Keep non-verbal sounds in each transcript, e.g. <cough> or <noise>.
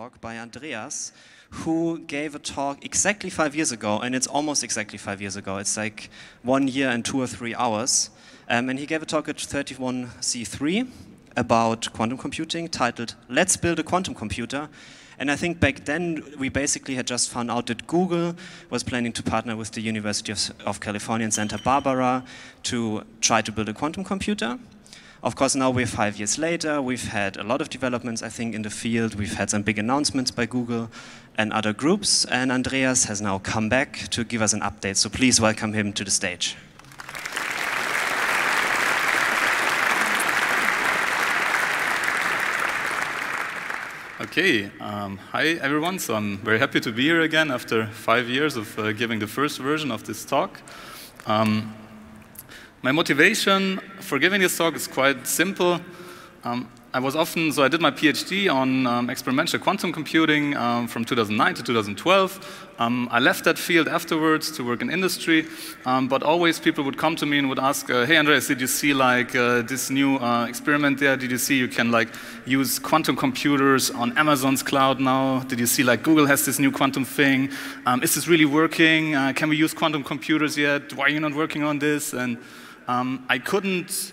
talk by Andreas, who gave a talk exactly five years ago, and it's almost exactly five years ago. It's like one year and two or three hours. Um, and he gave a talk at 31C3 about quantum computing titled Let's Build a Quantum Computer. And I think back then we basically had just found out that Google was planning to partner with the University of, of California in Santa Barbara to try to build a quantum computer. Of course, now we're five years later. We've had a lot of developments, I think, in the field. We've had some big announcements by Google and other groups. And Andreas has now come back to give us an update. So please welcome him to the stage. Okay, um, hi everyone. So I'm very happy to be here again after five years of uh, giving the first version of this talk. Um, my motivation for giving this talk is quite simple. Um, I was often, so I did my PhD on um, experimental quantum computing um, from 2009 to 2012. Um, I left that field afterwards to work in industry, um, but always people would come to me and would ask, uh, "Hey, Andreas, did you see like uh, this new uh, experiment there? Did you see you can like use quantum computers on Amazon's cloud now? Did you see like Google has this new quantum thing? Um, is this really working? Uh, can we use quantum computers yet? Why are you not working on this?" And um, I couldn't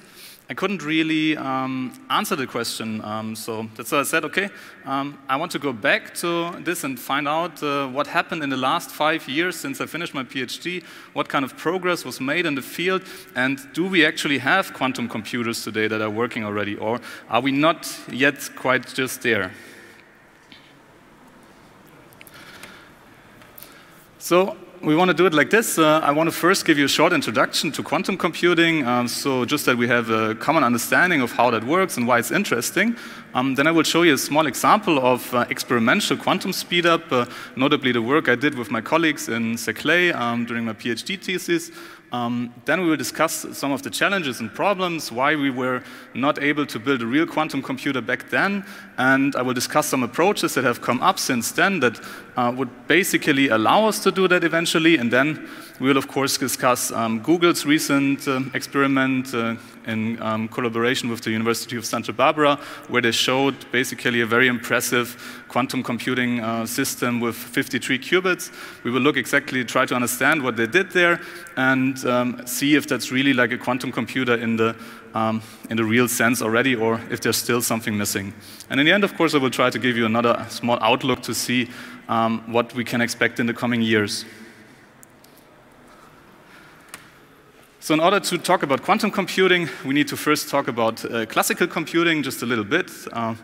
I couldn't really um, answer the question. Um, so that's why I said, okay, um, I want to go back to this and find out uh, what happened in the last five years since I finished my PhD, what kind of progress was made in the field, and do we actually have quantum computers today that are working already, or are we not yet quite just there? So we want to do it like this. Uh, I want to first give you a short introduction to quantum computing, um, so just that we have a common understanding of how that works and why it's interesting. Um, then I will show you a small example of uh, experimental quantum speedup, uh, notably the work I did with my colleagues in Saclay um, during my PhD thesis. Um, then we will discuss some of the challenges and problems, why we were not able to build a real quantum computer back then, and I will discuss some approaches that have come up since then that uh, would basically allow us to do that eventually, and then we will, of course, discuss um, Google's recent uh, experiment uh, in um, collaboration with the University of Santa Barbara, where they showed basically a very impressive quantum computing uh, system with 53 qubits. We will look exactly, try to understand what they did there, and um, see if that's really like a quantum computer in the, um, in the real sense already, or if there's still something missing. And in the end, of course, I will try to give you another small outlook to see um, what we can expect in the coming years. So in order to talk about quantum computing, we need to first talk about uh, classical computing just a little bit. Uh,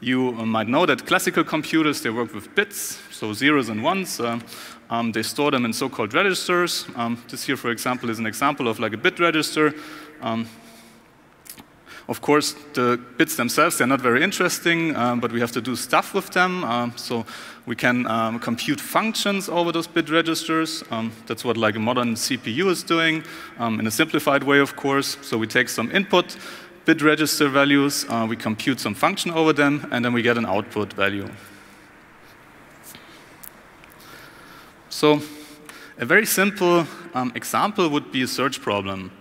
you might know that classical computers, they work with bits, so zeros and ones. Uh, um, they store them in so-called registers. Um, this here, for example, is an example of like a bit register. Um, of course, the bits themselves, they're not very interesting, um, but we have to do stuff with them. Um, so we can um, compute functions over those bit registers. Um, that's what like a modern CPU is doing, um, in a simplified way, of course. So we take some input bit register values, uh, we compute some function over them, and then we get an output value. So a very simple um, example would be a search problem.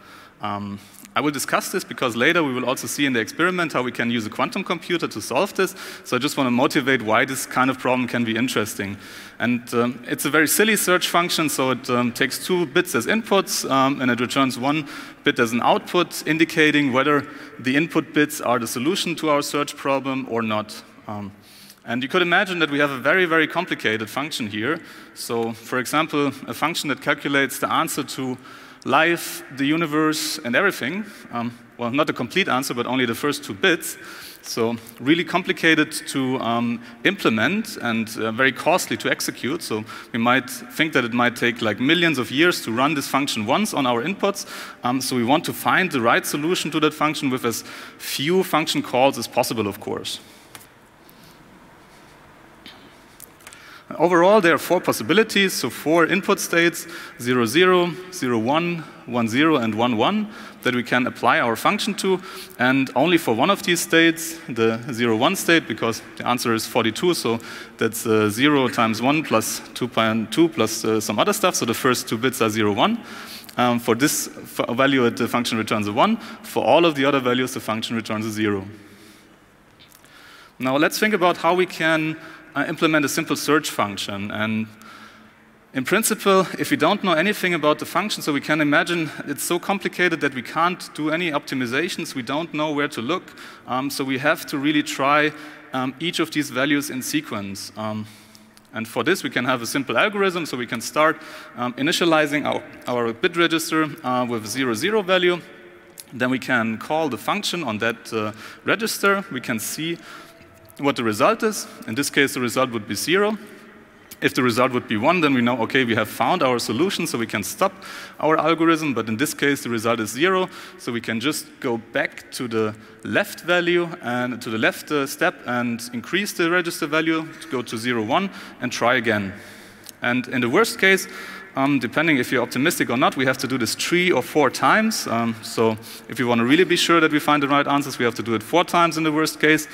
Um, I will discuss this because later we will also see in the experiment how we can use a quantum computer to solve this. So I just want to motivate why this kind of problem can be interesting. And um, it's a very silly search function, so it um, takes two bits as inputs um, and it returns one bit as an output, indicating whether the input bits are the solution to our search problem or not. Um, and you could imagine that we have a very, very complicated function here. So, for example, a function that calculates the answer to life, the universe, and everything. Um, well, not the complete answer, but only the first two bits. So really complicated to um, implement and uh, very costly to execute. So we might think that it might take like millions of years to run this function once on our inputs. Um, so we want to find the right solution to that function with as few function calls as possible, of course. Overall, there are four possibilities, so four input states, 0, 0, 0, 1, 1, 0, and 1, 1, that we can apply our function to. And only for one of these states, the 0, 1 state, because the answer is 42, so that's uh, 0 times 1 plus 2.2 plus uh, some other stuff, so the first two bits are 0, 1. Um, for this value, the function returns a 1. For all of the other values, the function returns a 0. Now let's think about how we can uh, implement a simple search function. And in principle, if we don't know anything about the function, so we can imagine it's so complicated that we can't do any optimizations, we don't know where to look, um, so we have to really try um, each of these values in sequence. Um, and for this, we can have a simple algorithm, so we can start um, initializing our, our bit register uh, with a 0, 0 value. Then we can call the function on that uh, register. We can see what the result is. In this case, the result would be 0. If the result would be 1, then we know, okay, we have found our solution, so we can stop our algorithm. But in this case, the result is 0, so we can just go back to the left value and to the left uh, step and increase the register value to go to 0, 1 and try again. And in the worst case, um, depending if you're optimistic or not, we have to do this three or four times. Um, so if we want to really be sure that we find the right answers, we have to do it four times in the worst case.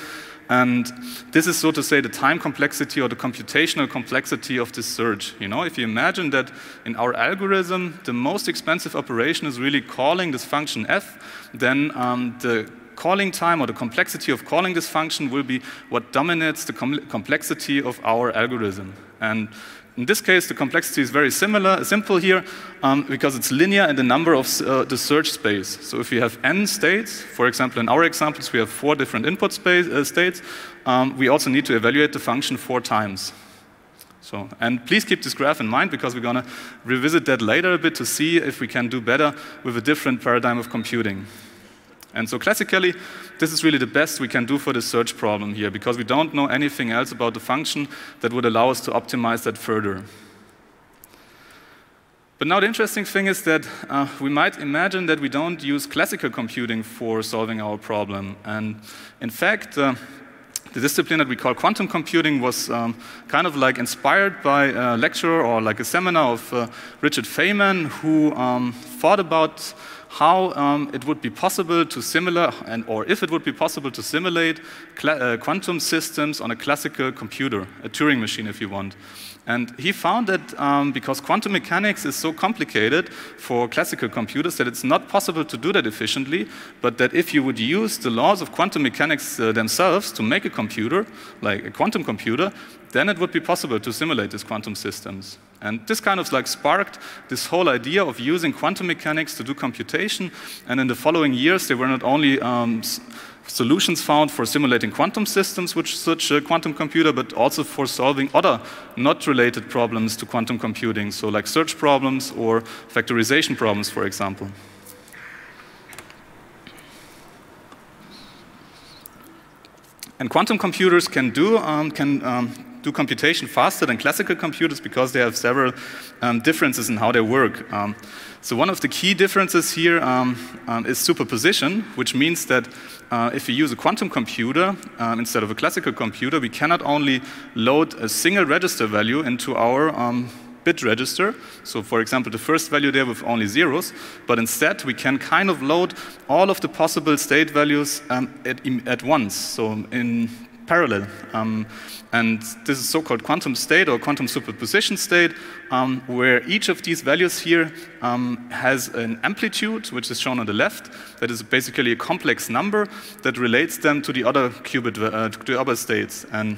And this is, so to say, the time complexity or the computational complexity of this search. You know, if you imagine that in our algorithm, the most expensive operation is really calling this function f, then um, the calling time or the complexity of calling this function will be what dominates the com complexity of our algorithm. And in this case, the complexity is very similar, simple here um, because it's linear in the number of uh, the search space. So if you have n states, for example, in our examples, we have four different input space, uh, states, um, we also need to evaluate the function four times. So, and please keep this graph in mind because we're going to revisit that later a bit to see if we can do better with a different paradigm of computing. And so classically, this is really the best we can do for the search problem here because we don't know anything else about the function that would allow us to optimize that further. But now the interesting thing is that uh, we might imagine that we don't use classical computing for solving our problem. And in fact, uh, the discipline that we call quantum computing was um, kind of like inspired by a lecturer or like a seminar of uh, Richard Feynman, who um, thought about how um, it would be possible to simulate, and, or if it would be possible to simulate uh, quantum systems on a classical computer, a Turing machine if you want. And he found that um, because quantum mechanics is so complicated for classical computers that it's not possible to do that efficiently, but that if you would use the laws of quantum mechanics uh, themselves to make a computer, like a quantum computer, then it would be possible to simulate these quantum systems. And this kind of like sparked this whole idea of using quantum mechanics to do computation. And in the following years, they were not only um, solutions found for simulating quantum systems with such a quantum computer, but also for solving other not related problems to quantum computing, so like search problems or factorization problems, for example. And quantum computers can do, um, can um, do computation faster than classical computers because they have several um, differences in how they work. Um, so one of the key differences here um, um, is superposition, which means that uh, if we use a quantum computer um, instead of a classical computer, we cannot only load a single register value into our um, bit register. So for example, the first value there with only zeros, but instead we can kind of load all of the possible state values um, at, at, once, so in parallel. Um, and this is so-called quantum state or quantum superposition state, um, where each of these values here um, has an amplitude, which is shown on the left, that is basically a complex number that relates them to the other qubit, uh, to the other states. And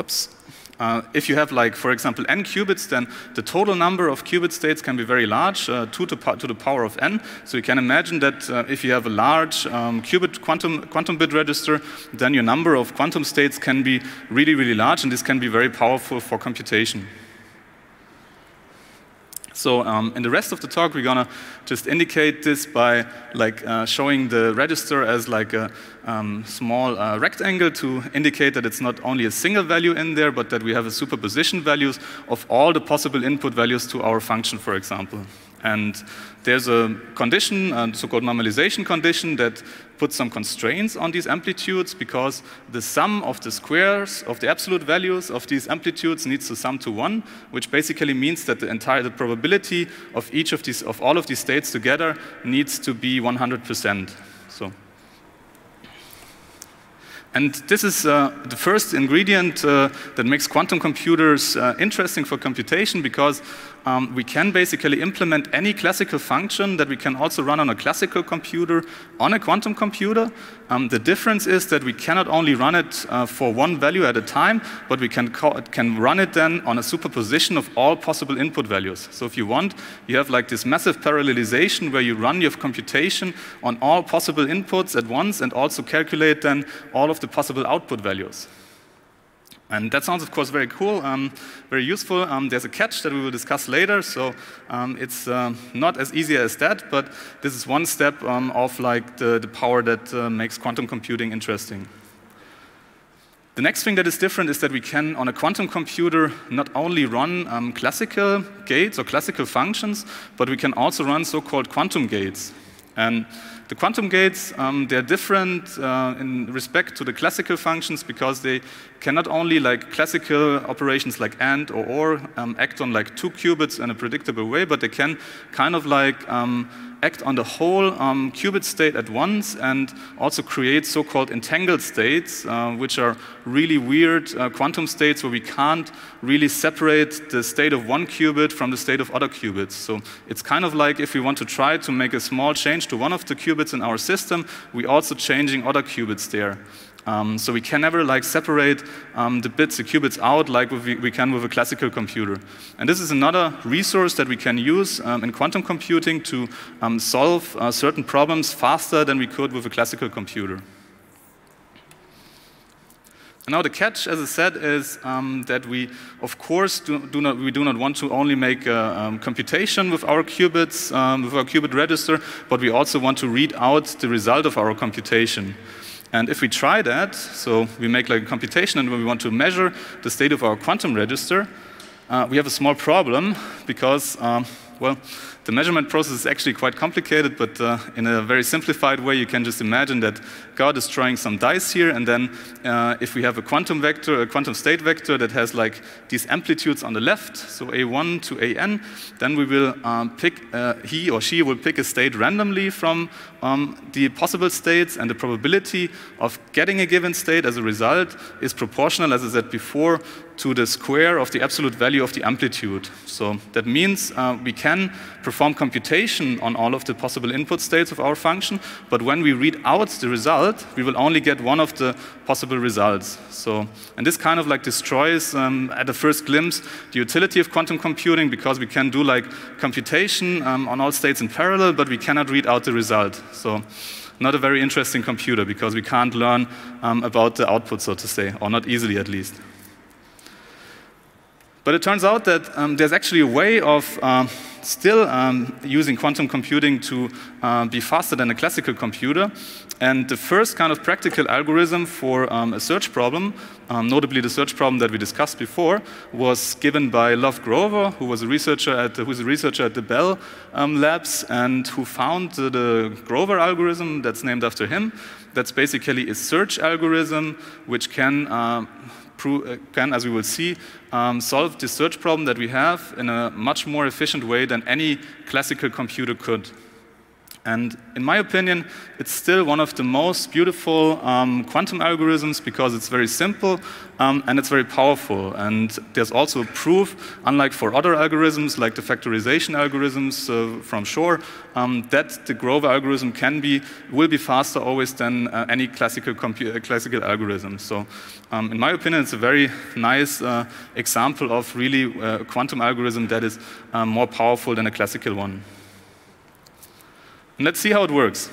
oops. Uh, if you have, like, for example, n qubits, then the total number of qubit states can be very large, uh, 2 to, to, the power of n. So you can imagine that uh, if you have a large um, qubit quantum, quantum bit register, then your number of quantum states can be really, really large, and this can be very powerful for computation. So um, in the rest of the talk, we're gonna just indicate this by like uh, showing the register as like a um, small uh, rectangle to indicate that it's not only a single value in there, but that we have a superposition values of all the possible input values to our function, for example. And there's a condition, a so-called normalization condition, that puts some constraints on these amplitudes because the sum of the squares of the absolute values of these amplitudes needs to sum to one, which basically means that the entire the probability of each of these of all of these states together needs to be 100%. So. And this is uh, the first ingredient uh, that makes quantum computers uh, interesting for computation because um, we can basically implement any classical function that we can also run on a classical computer on a quantum computer. Um, the difference is that we cannot only run it uh, for one value at a time, but we can, can run it then on a superposition of all possible input values. So if you want, you have like this massive parallelization where you run your computation on all possible inputs at once and also calculate then all of the possible output values. And that sounds, of course, very cool, um, very useful. Um, there's a catch that we will discuss later, so um, it's uh, not as easy as that, but this is one step um, of like the, the power that uh, makes quantum computing interesting. The next thing that is different is that we can, on a quantum computer, not only run um, classical gates or classical functions, but we can also run so-called quantum gates. And the quantum gates, um, they're different uh, in respect to the classical functions because they can not only like classical operations like AND or OR um, act on like two qubits in a predictable way, but they can kind of like um, act on the whole um, qubit state at once and also create so-called entangled states, uh, which are really weird uh, quantum states where we can't really separate the state of one qubit from the state of other qubits. So it's kind of like if we want to try to make a small change to one of the qubits in our system, we're also changing other qubits there. Um, so we can never like separate um, the bits, the qubits out like we, we, can with a classical computer. And this is another resource that we can use um, in quantum computing to um, solve uh, certain problems faster than we could with a classical computer. Now the catch, as I said, is um, that we, of course, do, do, not, we do not want to only make a um, computation with our qubits, um, with our qubit register, but we also want to read out the result of our computation. And if we try that, so we make like a computation and when we want to measure the state of our quantum register, uh, we have a small problem because, um, well, the measurement process is actually quite complicated, but uh, in a very simplified way, you can just imagine that God is throwing some dice here, and then uh, if we have a quantum vector, a quantum state vector that has like these amplitudes on the left, so A1 to AN, then we will um, pick, uh, he or she will pick a state randomly from um, the possible states, and the probability of getting a given state as a result is proportional, as I said before, to the square of the absolute value of the amplitude. So that means uh, we can perform computation on all of the possible input states of our function, but when we read out the result, we will only get one of the possible results. So, and this kind of like destroys um, at a first glimpse the utility of quantum computing because we can do like computation um, on all states in parallel, but we cannot read out the result. So not a very interesting computer because we can't learn um, about the output, so to say, or not easily at least. But it turns out that um, there's actually a way of uh, still um, using quantum computing to uh, be faster than a classical computer. And the first kind of practical algorithm for um, a search problem, um, notably the search problem that we discussed before, was given by Lov Grover, who was a researcher at the, who's a researcher at the Bell um, Labs and who found the, the Grover algorithm that's named after him. That's basically a search algorithm which can uh, can, as we will see, um, solve the search problem that we have in a much more efficient way than any classical computer could. And in my opinion, it's still one of the most beautiful um, quantum algorithms because it's very simple um, and it's very powerful. And there's also proof, unlike for other algorithms like the factorization algorithms uh, from Shor, um, that the Grover algorithm can be, will be faster always than uh, any classical, uh, classical algorithm. So um, in my opinion, it's a very nice uh, example of really uh, a quantum algorithm that is uh, more powerful than a classical one. Let's see how it works.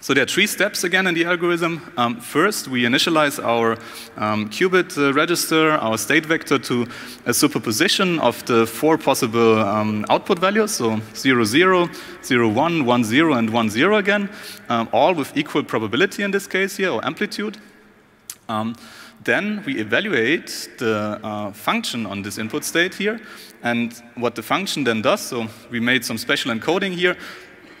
So there are three steps again in the algorithm. Um, first, we initialize our um, qubit uh, register, our state vector, to a superposition of the four possible um, output values, so 0, 0, 0, 1, 1, 0, and 1, 0 again, um, all with equal probability in this case here, or amplitude. Um, then we evaluate the uh, function on this input state here, and what the function then does, so we made some special encoding here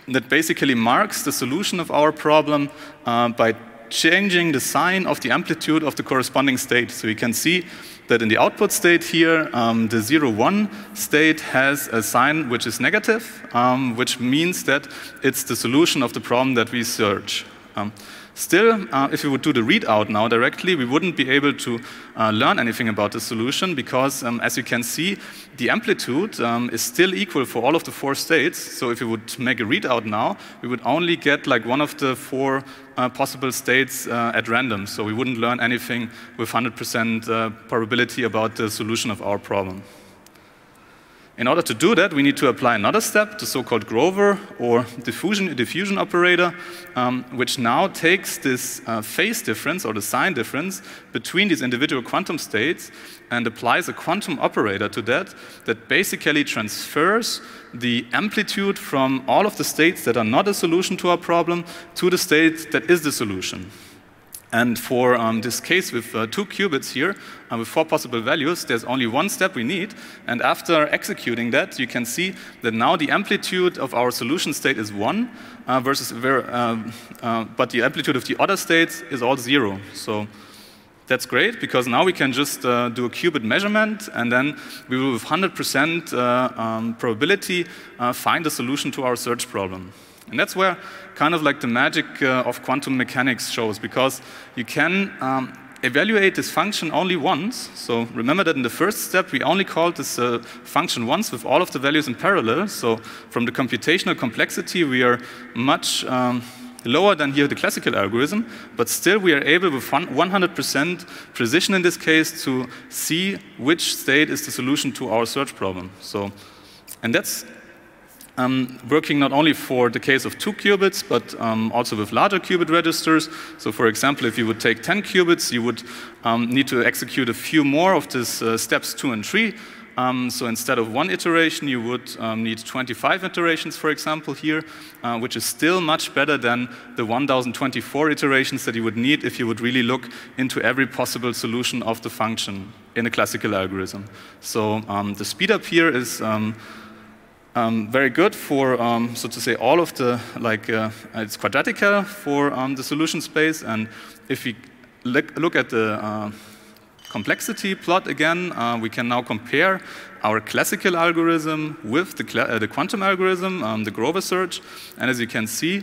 that basically marks the solution of our problem uh, by changing the sign of the amplitude of the corresponding state. So you can see that in the output state here, um, the 0, 1 state has a sign which is negative, um, which means that it's the solution of the problem that we search. Um, Still, uh, if we would do the readout now directly, we wouldn't be able to uh, learn anything about the solution because, um, as you can see, the amplitude um, is still equal for all of the four states. So if we would make a readout now, we would only get like one of the four uh, possible states uh, at random. So we wouldn't learn anything with 100% uh, probability about the solution of our problem. In order to do that, we need to apply another step, the so-called Grover or diffusion, diffusion operator, um, which now takes this uh, phase difference or the sign difference between these individual quantum states and applies a quantum operator to that that basically transfers the amplitude from all of the states that are not a solution to our problem to the state that is the solution. And for um, this case with uh, two qubits here, uh, with four possible values, there's only one step we need. And after executing that, you can see that now the amplitude of our solution state is one, uh, versus, uh, uh, but the amplitude of the other states is all zero. So that's great because now we can just uh, do a qubit measurement and then we will with 100% um, probability find a solution to our search problem. And that's where kind of like the magic uh, of quantum mechanics shows, because you can um, evaluate this function only once. So remember that in the first step, we only called this uh, function once with all of the values in parallel. So from the computational complexity, we are much um, lower than here the classical algorithm, but still we are able with 100% precision in this case to see which state is the solution to our search problem. So, and that's um, working not only for the case of two qubits, but um, also with larger qubit registers. So for example, if you would take 10 qubits, you would um, need to execute a few more of these uh, steps two and three. Um, so instead of one iteration, you would um, need 25 iterations, for example, here, uh, which is still much better than the 1024 iterations that you would need if you would really look into every possible solution of the function in a classical algorithm. So um, the speed up here is um, very good for, um, so to say, all of the, like, uh, it's quadratical for um, the solution space. And if we look, at the uh, complexity plot again, uh, we can now compare our classical algorithm with the, uh, the quantum algorithm, um, the Grover search. And as you can see,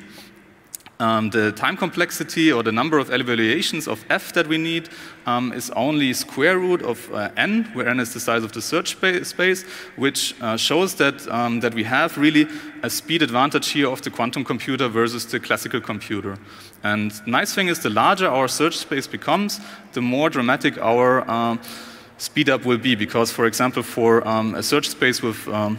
um, the time complexity or the number of evaluations of f that we need um, is only square root of uh, n, where n is the size of the search spa space, which uh, shows that, um, that we have really a speed advantage here of the quantum computer versus the classical computer. And nice thing is the larger our search space becomes, the more dramatic our uh, speed up will be, because for example, for um, a search space with um,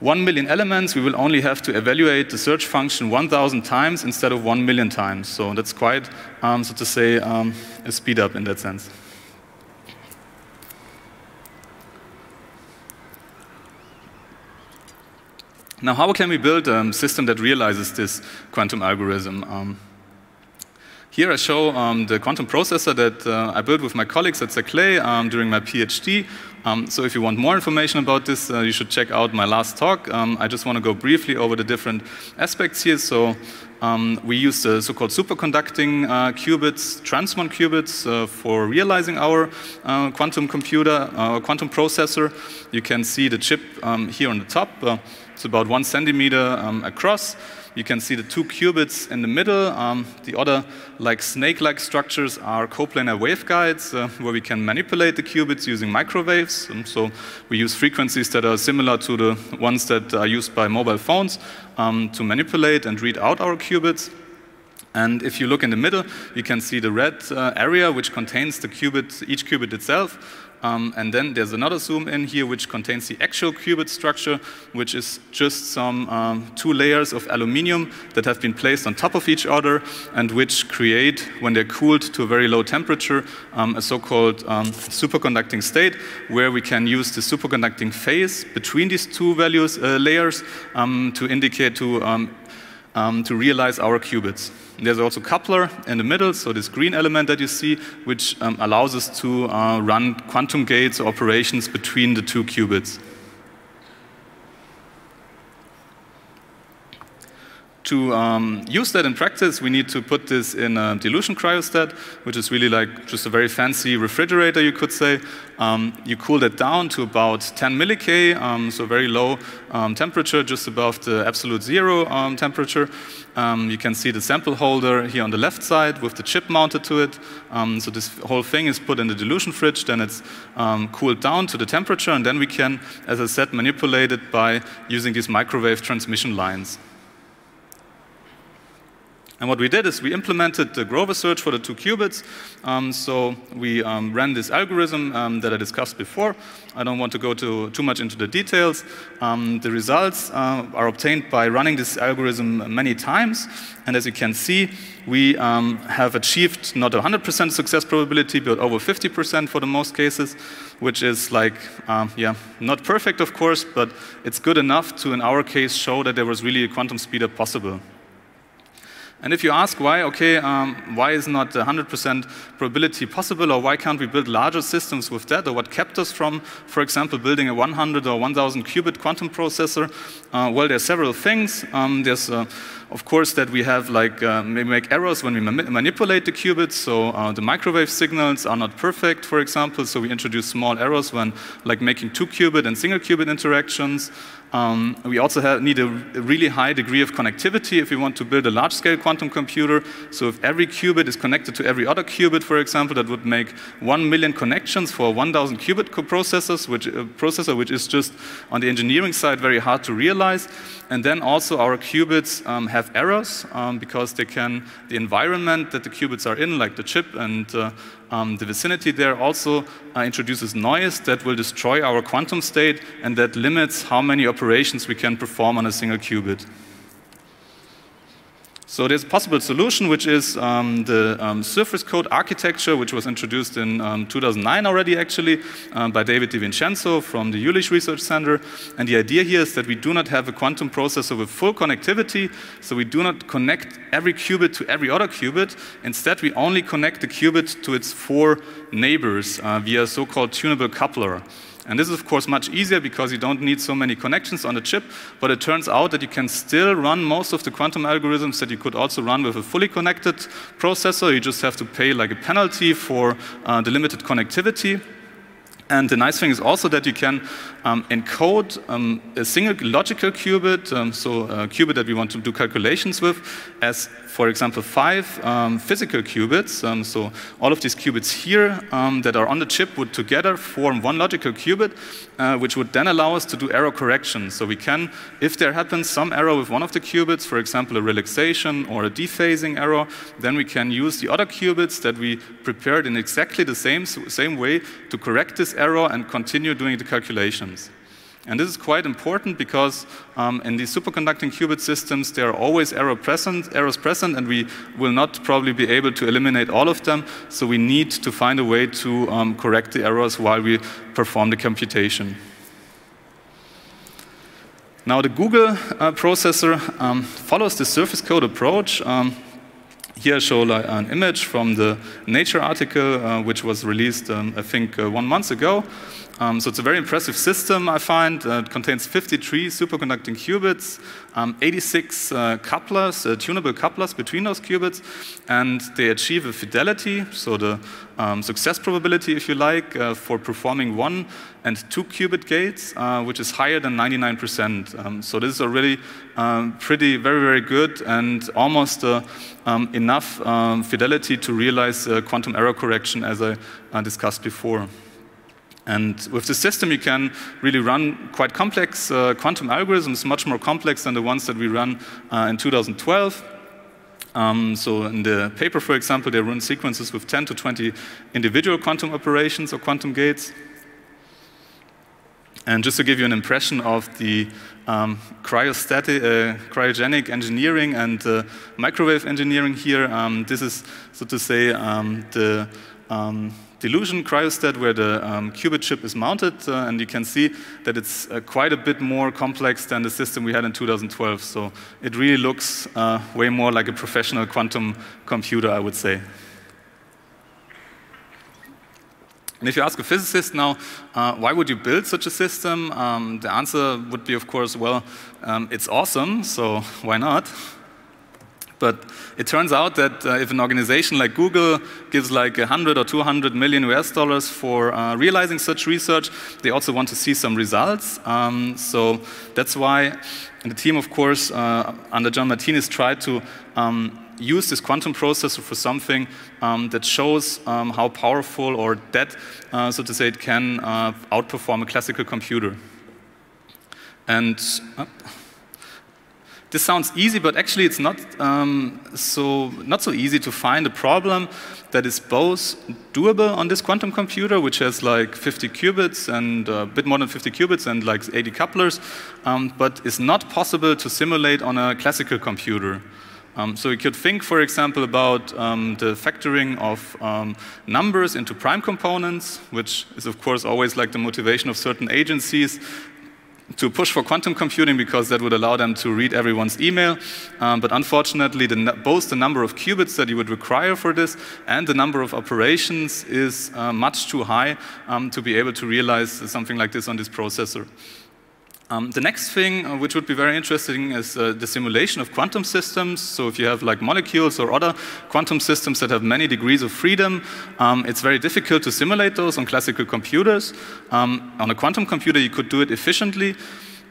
1 million elements, we will only have to evaluate the search function 1,000 times instead of 1 million times. So that's quite, um, so to say, um, a speed up in that sense. Now, how can we build a system that realizes this quantum algorithm? Um, here I show um, the quantum processor that uh, I built with my colleagues at Saclay um, during my PhD. Um, so if you want more information about this, uh, you should check out my last talk. Um, I just want to go briefly over the different aspects here. So um, we use the so-called superconducting uh, qubits, transmon qubits, uh, for realizing our uh, quantum computer, uh, quantum processor. You can see the chip um, here on the top. it's about one centimeter across. You can see the two qubits in the middle. Um, the other, like snake-like structures, are coplanar waveguides, uh, where we can manipulate the qubits using microwaves. Um, so we use frequencies that are similar to the ones that are used by mobile phones um, to manipulate and read out our qubits. And if you look in the middle, you can see the red uh, area, which contains the qubit, each qubit itself. Um, and then there's another zoom in here which contains the actual qubit structure, which is just some um, two layers of aluminium that have been placed on top of each other and which create, when they're cooled to a very low temperature, um, a so-called um, superconducting state where we can use the superconducting phase between these two values uh, layers um, to indicate to um, to realize our qubits. There's also coupler in the middle, so this green element that you see, which um, allows us to uh, run quantum gates or operations between the two qubits. To um, use that in practice, we need to put this in a dilution cryostat, which is really like just a very fancy refrigerator, you could say. Um, you cool that down to about 10 millik, um, so very low um, temperature, just above the absolute zero um, temperature. Um, you can see the sample holder here on the left side with the chip mounted to it. so this whole thing is put in the dilution fridge, then it's cooled down to the temperature, and then we can, as I said, manipulate it by using these microwave transmission lines. And what we did is we implemented the Grover search for the two qubits. Um, so we um, ran this algorithm um, that I discussed before. I don't want to go to, too much into the details. Um, the results uh, are obtained by running this algorithm many times. And as you can see, we um, have achieved not a 100% success probability, but over 50% for the most cases, which is like, uh, yeah, not perfect, of course, but it's good enough to, in our case, show that there was really a quantum speedup possible. And if you ask why, okay, um, why is not 100% probability possible, or why can't we build larger systems with that, or what kept us from, for example, building a 100 or 1000 qubit quantum processor? Uh, well, there are several things. Um, there's, uh, of course, that we have like, uh, make errors when we ma manipulate the qubits, so uh, the microwave signals are not perfect, for example, so we introduce small errors when like making two qubit and single qubit interactions. Um, we also have, need a, really high degree of connectivity if we want to build a large-scale quantum computer. So if every qubit is connected to every other qubit, for example, that would make 1 million connections for 1,000 qubit processors, which, uh, processor, which is just on the engineering side very hard to realize. And then also our qubits um, have errors um, because they can, the environment that the qubits are in, like the chip and uh, um, the vicinity there also uh, introduces noise that will destroy our quantum state and that limits how many operations we can perform on a single qubit. So there's a possible solution, which is um, the um, surface code architecture, which was introduced in um, 2009 already, actually, um, by David DiVincenzo from the Jülich Research Center. And the idea here is that we do not have a quantum processor with full connectivity, so we do not connect every qubit to every other qubit. Instead, we only connect the qubit to its four neighbors uh, via so-called tunable coupler. And this is, of course, much easier because you don't need so many connections on the chip, but it turns out that you can still run most of the quantum algorithms that you could also run with a fully connected processor. You just have to pay like a penalty for uh, the limited connectivity. And the nice thing is also that you can um, encode um, a single logical qubit, um, so a qubit that we want to do calculations with, as, for example, five um, physical qubits. Um, so all of these qubits here um, that are on the chip would together form one logical qubit, uh, which would then allow us to do error correction. So we can, if there happens some error with one of the qubits, for example, a relaxation or a dephasing error, then we can use the other qubits that we prepared in exactly the same, same way to correct this error and continue doing the calculations. And this is quite important because um, in these superconducting qubit systems, there are always error present, errors present, and we will not probably be able to eliminate all of them. So we need to find a way to um, correct the errors while we perform the computation. Now, the Google uh, processor um, follows the surface code approach. Um, here I show like, an image from the Nature article, uh, which was released, um, I think, uh, one month ago. Um, so it's a very impressive system, I find. Uh, it contains 53 superconducting qubits, um, 86 uh, couplers, uh, tunable couplers between those qubits, and they achieve a fidelity, so the um, success probability, if you like, uh, for performing one and two qubit gates, uh, which is higher than 99%. Um, so this is already um, pretty, very, very good and almost uh, um, enough fidelity to realize quantum error correction, as I discussed before. And with the system, you can really run quite complex uh, quantum algorithms, much more complex than the ones that we run uh, in 2012. Um, so in the paper, for example, they run sequences with 10 to 20 individual quantum operations or quantum gates. And just to give you an impression of the um, cryostatic, uh, cryogenic engineering and uh, microwave engineering here, um, this is, so to say, um, the dilution cryostat where the um, qubit chip is mounted, uh, and you can see that it's uh, quite a bit more complex than the system we had in 2012. So it really looks uh, way more like a professional quantum computer, I would say. And if you ask a physicist now, uh, why would you build such a system? Um, the answer would be, of course, well, um, it's awesome, so why not? But it turns out that uh, if an organization like Google gives like 100 or 200 million US dollars for uh, realizing such research, they also want to see some results. Um, so that's why the team, of course, uh, under John Martinis, tried to um, use this quantum processor for something um, that shows um, how powerful or that, uh, so to say, it can uh, outperform a classical computer. And uh, this sounds easy, but actually it's not um, so not so easy to find a problem that is both doable on this quantum computer, which has like 50 qubits and a bit more than 50 qubits and like 80 couplers, um, but is not possible to simulate on a classical computer. Um, so you could think, for example, about um, the factoring of um, numbers into prime components, which is, of course, always like the motivation of certain agencies to push for quantum computing because that would allow them to read everyone's email. Um, but unfortunately, the, both the number of qubits that you would require for this and the number of operations is uh, much too high um, to be able to realize something like this on this processor. Um, the next thing, uh, which would be very interesting, is uh, the simulation of quantum systems. So if you have like molecules or other quantum systems that have many degrees of freedom, um, it's very difficult to simulate those on classical computers. Um, on a quantum computer, you could do it efficiently,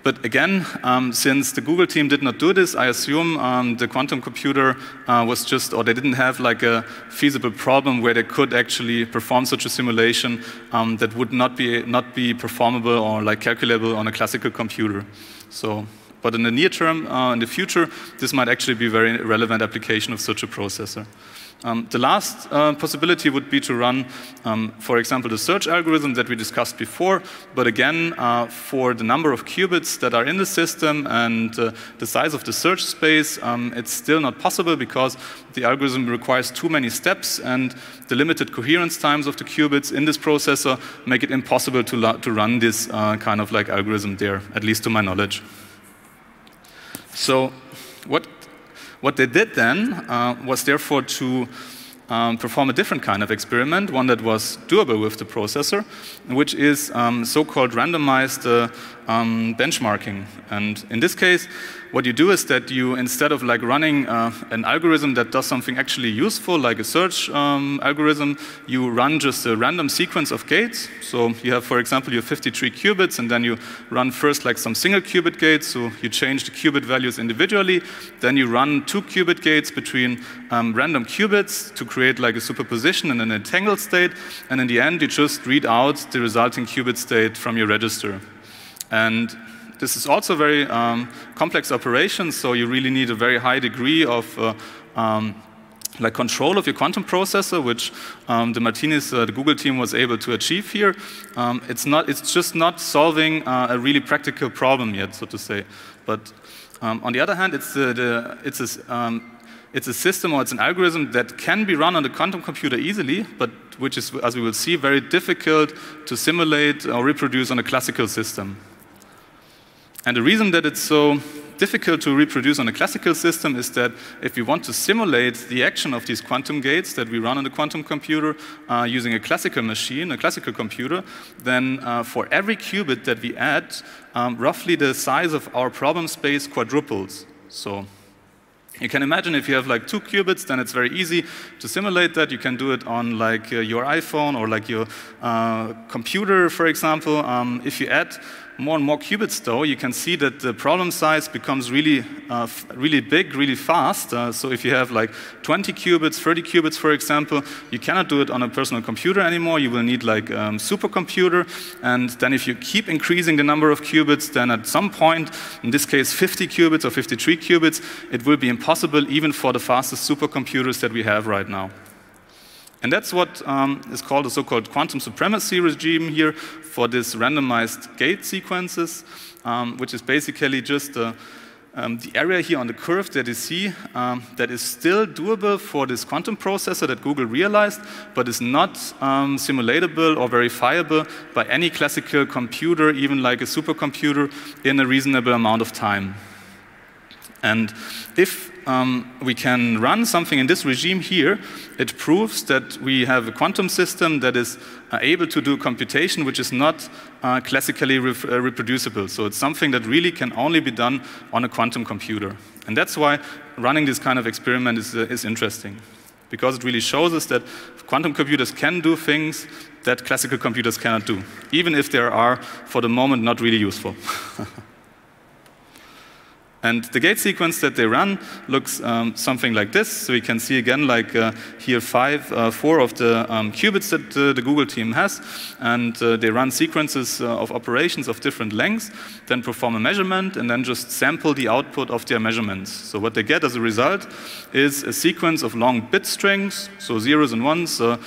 but again, um, since the Google team did not do this, I assume um, the quantum computer uh, was just, or they didn't have like a feasible problem where they could actually perform such a simulation um, that would not be, not be performable or like calculable on a classical computer. So, but in the near term, uh, in the future, this might actually be a very relevant application of such a processor. Um, the last uh, possibility would be to run, um, for example, the search algorithm that we discussed before, but again, uh, for the number of qubits that are in the system and uh, the size of the search space, um, it's still not possible because the algorithm requires too many steps and the limited coherence times of the qubits in this processor make it impossible to, to run this uh, kind of like algorithm there, at least to my knowledge. So what what they did then uh, was therefore to um, perform a different kind of experiment, one that was doable with the processor, which is um, so-called randomized uh, um, benchmarking. And in this case, what you do is that you, instead of like running uh, an algorithm that does something actually useful, like a search um, algorithm, you run just a random sequence of gates. So you have, for example, you have 53 qubits, and then you run first like some single qubit gates, so you change the qubit values individually. Then you run two qubit gates between um, random qubits to create like a superposition and an entangled state. And in the end, you just read out the resulting qubit state from your register. And this is also very um, complex operation, so you really need a very high degree of uh, um, like control of your quantum processor, which um, the Martinis, uh, the Google team was able to achieve here. Um, it's, not, it's just not solving uh, a really practical problem yet, so to say. But um, on the other hand, it's, the, the it's, a, um, it's a system or it's an algorithm that can be run on a quantum computer easily, but which is, as we will see, very difficult to simulate or reproduce on a classical system. And the reason that it's so difficult to reproduce on a classical system is that if we want to simulate the action of these quantum gates that we run on a quantum computer uh, using a classical machine, a classical computer, then uh, for every qubit that we add, um, roughly the size of our problem space quadruples. So you can imagine if you have like two qubits, then it's very easy to simulate that. You can do it on like uh, your iPhone or like your uh, computer, for example. Um, if you add more and more qubits, though, you can see that the problem size becomes really, uh, really big, really fast. Uh, so if you have like 20 qubits, 30 qubits, for example, you cannot do it on a personal computer anymore. You will need like a um, supercomputer. And then if you keep increasing the number of qubits, then at some point, in this case 50 qubits or 53 qubits, it will be impossible even for the fastest supercomputers that we have right now. And that's what um, is called a so-called quantum supremacy regime here for this randomized gate sequences, um, which is basically just uh, um, the area here on the curve that you see um, that is still doable for this quantum processor that Google realized, but is not um, simulatable or verifiable by any classical computer, even like a supercomputer, in a reasonable amount of time. And if um, we can run something in this regime here, it proves that we have a quantum system that is uh, able to do computation which is not uh, classically re uh, reproducible. So it's something that really can only be done on a quantum computer. And that's why running this kind of experiment is, uh, is interesting. Because it really shows us that quantum computers can do things that classical computers cannot do, even if they are, for the moment, not really useful. <laughs> And the gate sequence that they run looks um, something like this. So we can see again, like uh, here, five, uh, four of the um, qubits that uh, the Google team has. And uh, they run sequences uh, of operations of different lengths, then perform a measurement, and then just sample the output of their measurements. So what they get as a result is a sequence of long bit strings, so zeros and ones uh,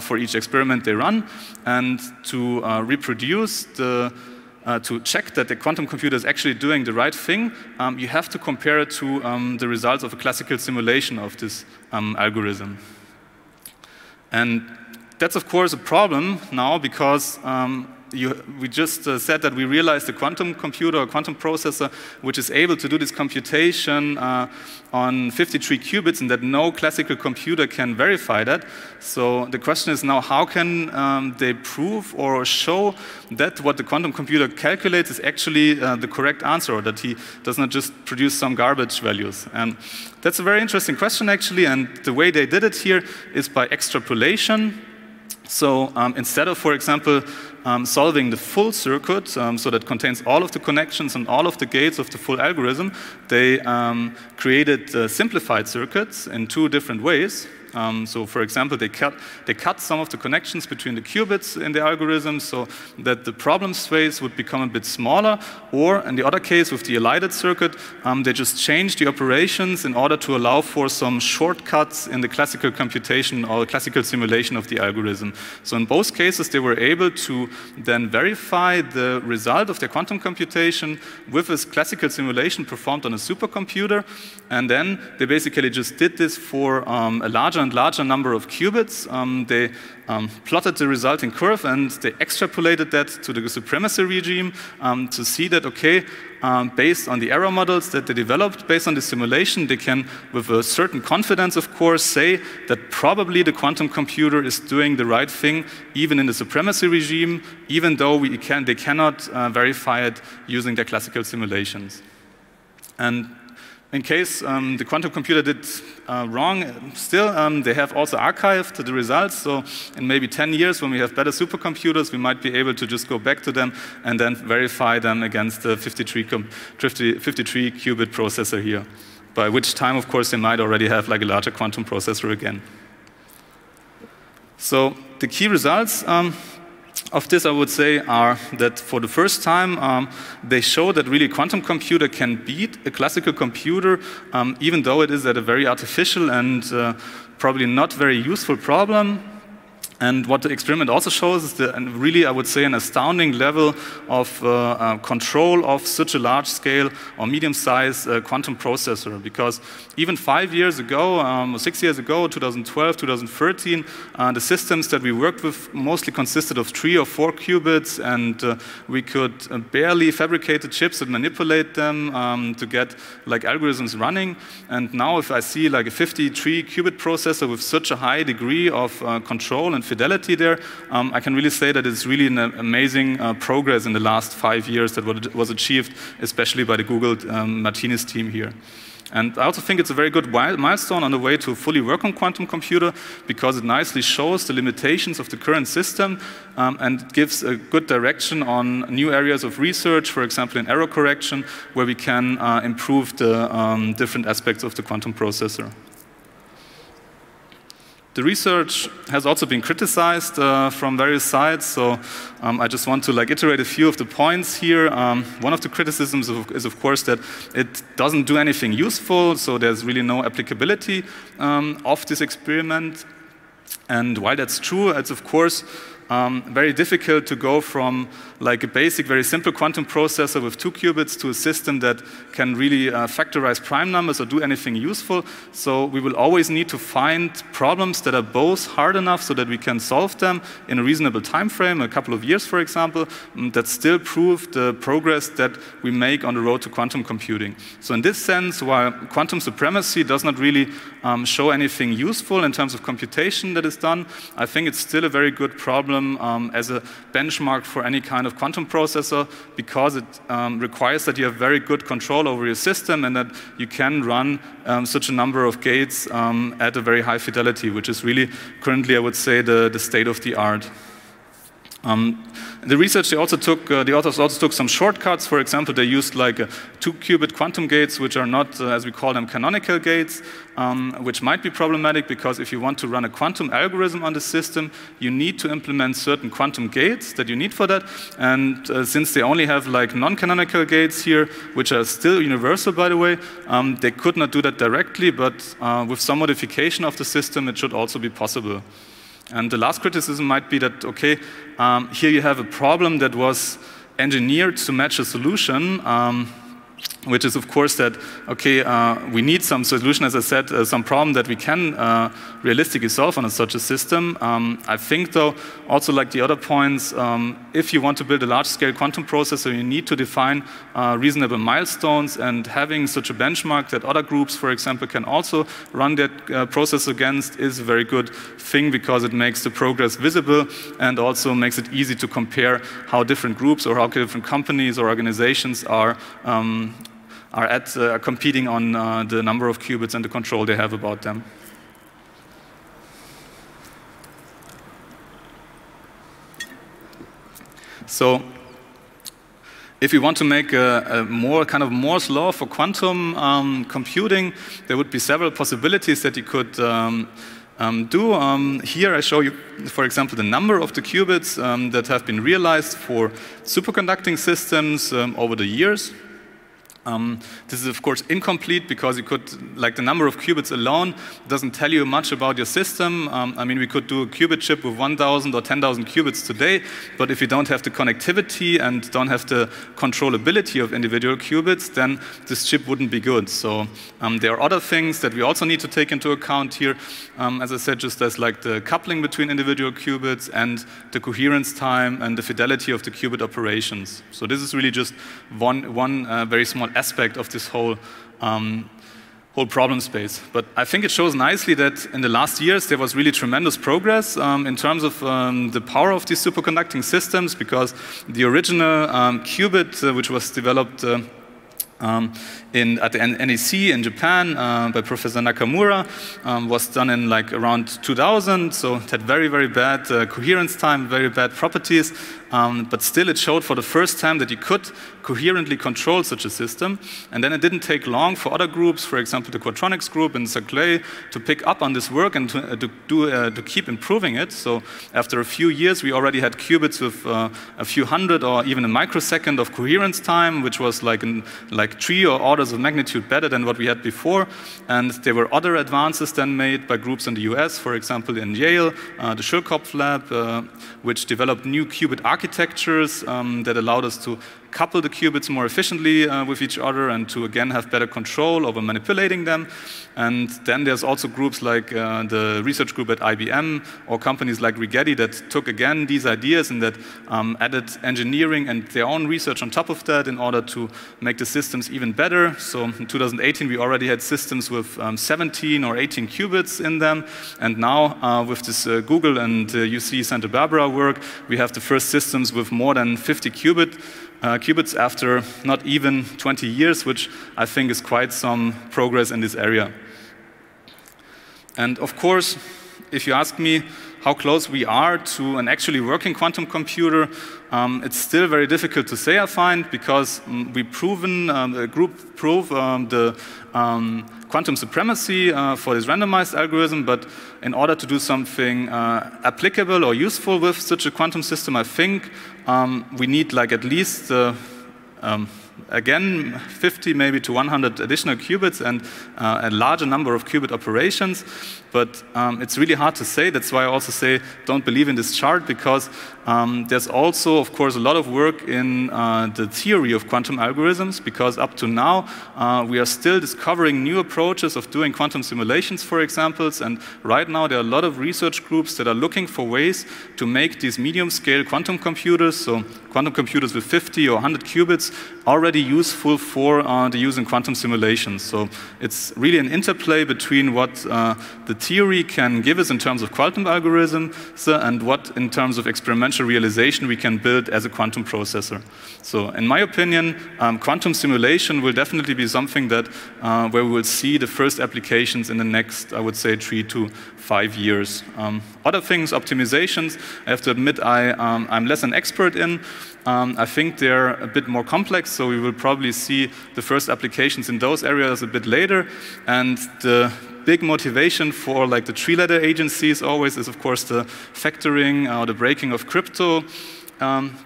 for each experiment they run. And to reproduce the uh, to check that the quantum computer is actually doing the right thing, um, you have to compare it to um, the results of a classical simulation of this um, algorithm. And that's, of course, a problem now because um, you, we just uh, said that we realized a quantum computer, a quantum processor, which is able to do this computation uh, on 53 qubits and that no classical computer can verify that. So the question is now, how can um, they prove or show that what the quantum computer calculates is actually uh, the correct answer or that he does not just produce some garbage values? And that's a very interesting question, actually, and the way they did it here is by extrapolation. So um, instead of, for example, um, solving the full circuit, um, so that contains all of the connections and all of the gates of the full algorithm, they um, created uh, simplified circuits in two different ways. Um, so for example, they cut, they cut some of the connections between the qubits in the algorithm so that the problem space would become a bit smaller. Or in the other case, with the elided circuit, um, they just changed the operations in order to allow for some shortcuts in the classical computation or classical simulation of the algorithm. So in both cases, they were able to then verify the result of their quantum computation with a classical simulation performed on a supercomputer. And then they basically just did this for um, a larger larger and larger number of qubits. Um, they um, plotted the resulting curve and they extrapolated that to the supremacy regime um, to see that, okay, um, based on the error models that they developed, based on the simulation, they can, with a certain confidence, of course, say that probably the quantum computer is doing the right thing, even in the supremacy regime, even though we can, they cannot uh, verify it using their classical simulations. And in case um, the quantum computer did uh, wrong, still um, they have also archived the results. So in maybe 10 years, when we have better supercomputers, we might be able to just go back to them and then verify them against the 53, 53 qubit processor here. By which time, of course, they might already have like a larger quantum processor again. So the key results um, of this, I would say, are that for the first time, um, they show that really quantum computer can beat a classical computer, um, even though it is at a very artificial and uh, probably not very useful problem. And what the experiment also shows is the, really, I would say, an astounding level of uh, uh, control of such a large scale or medium sized uh, quantum processor. Because even five years ago, um, six years ago, 2012, 2013, uh, the systems that we worked with mostly consisted of three or four qubits, and uh, we could uh, barely fabricate the chips and manipulate them um, to get like algorithms running. And now, if I see like a 53 qubit processor with such a high degree of control and fidelity there, um, I can really say that it's really an amazing uh, progress in the last five years that was achieved, especially by the Google um, Martinis team here. And I also think it's a very good milestone on the way to fully work on quantum computer because it nicely shows the limitations of the current system um, and gives a good direction on new areas of research, for example, in error correction, where we can uh, improve the um, different aspects of the quantum processor. The research has also been criticized uh, from various sides, so um, I just want to like iterate a few of the points here. Um, one of the criticisms of, is, of course, that it doesn't do anything useful, so there's really no applicability um, of this experiment. And while that's true, it's of course um, very difficult to go from like a basic, very simple quantum processor with two qubits to a system that can really uh, factorize prime numbers or do anything useful. So we will always need to find problems that are both hard enough so that we can solve them in a reasonable time frame, a couple of years, for example, mm, that still prove the progress that we make on the road to quantum computing. So in this sense, while quantum supremacy does not really um, show anything useful in terms of computation that is done, I think it's still a very good problem um, as a benchmark for any kind of quantum processor because it um, requires that you have very good control over your system and that you can run um, such a number of gates um, at a very high fidelity, which is really currently, I would say, the, the state of the art. Um, the research they also took, uh, the authors also took some shortcuts. For example, they used like uh, two qubit quantum gates, which are not, uh, as we call them, canonical gates, um, which might be problematic because if you want to run a quantum algorithm on the system, you need to implement certain quantum gates that you need for that. And uh, since they only have like non-canonical gates here, which are still universal, by the way, um, they could not do that directly. But uh, with some modification of the system, it should also be possible. And the last criticism might be that, okay, um, here you have a problem that was engineered to match a solution. Um, which is of course that okay uh, we need some solution as I said uh, some problem that we can uh, realistically solve on a, such a system. Um, I think though also like the other points um, if you want to build a large scale quantum processor you need to define uh, reasonable milestones and having such a benchmark that other groups for example can also run that uh, process against is a very good thing because it makes the progress visible and also makes it easy to compare how different groups or how different companies or organizations are um, are at uh, competing on uh, the number of qubits and the control they have about them. So if you want to make a, a, more kind of Moore's law for quantum um, computing, there would be several possibilities that you could um, um, do. Um, here I show you, for example, the number of the qubits um, that have been realized for superconducting systems um, over the years. Um, this is of course incomplete because you could, like the number of qubits alone doesn't tell you much about your system. Um, I mean, we could do a qubit chip with 1,000 or 10,000 qubits today, but if you don't have the connectivity and don't have the controllability of individual qubits, then this chip wouldn't be good. So um, there are other things that we also need to take into account here. Um, as I said, just as like the coupling between individual qubits and the coherence time and the fidelity of the qubit operations. So this is really just one, one uh, very small aspect of this whole, um, whole problem space. But I think it shows nicely that in the last years there was really tremendous progress um, in terms of um, the power of these superconducting systems because the original um, qubit, uh, which was developed uh, um, in, at the NEC in Japan uh, by Professor Nakamura um, was done in like around 2000, so it had very, very bad uh, coherence time, very bad properties, um, but still it showed for the first time that you could coherently control such a system. And then it didn't take long for other groups, for example, the Quantronics group in Saclay, to pick up on this work and to, uh, to, do, uh, to keep improving it. So after a few years, we already had qubits with uh, a few hundred or even a microsecond of coherence time, which was like, an, like three or orders of magnitude better than what we had before. And there were other advances then made by groups in the US, for example, in Yale, uh, the Schoelkopf lab, uh, which developed new qubit architectures um, that allowed us to couple the qubits more efficiently uh, with each other and to again have better control over manipulating them. And then there's also groups like uh, the research group at IBM or companies like Rigetti that took again these ideas and that um, added engineering and their own research on top of that in order to make the systems even better. So in 2018 we already had systems with um, 17 or 18 qubits in them. And now uh, with this uh, Google and UC uh, Santa Barbara work, we have the first systems with more than 50 qubit uh, qubits after not even 20 years, which I think is quite some progress in this area. And of course, if you ask me how close we are to an actually working quantum computer, um, it's still very difficult to say, I find, because um, we've proven, um, the group proved um, the um, quantum supremacy uh, for this randomized algorithm, but in order to do something uh, applicable or useful with such a quantum system, I think um, we need like at least uh, um, again, 50 maybe to 100 additional qubits and uh, a larger number of qubit operations. But um, it's really hard to say. That's why I also say don't believe in this chart because um, there's also, of course, a lot of work in uh, the theory of quantum algorithms because up to now uh, we are still discovering new approaches of doing quantum simulations, for examples. And right now there are a lot of research groups that are looking for ways to make these medium-scale quantum computers, so quantum computers with 50 or 100 qubits, already useful for uh, the use in quantum simulations. So it's really an interplay between what uh, the theory can give us in terms of quantum algorithms and what in terms of experimental realization we can build as a quantum processor. So in my opinion, um, quantum simulation will definitely be something that uh, where we will see the first applications in the next, I would say, three to five years. Um, other things, optimizations, I have to admit I, um, I'm less an expert in. Um, I think they're a bit more complex, so we will probably see the first applications in those areas a bit later. And the big motivation for like the three-letter agencies always is, of course, the factoring or the breaking of crypto. Um,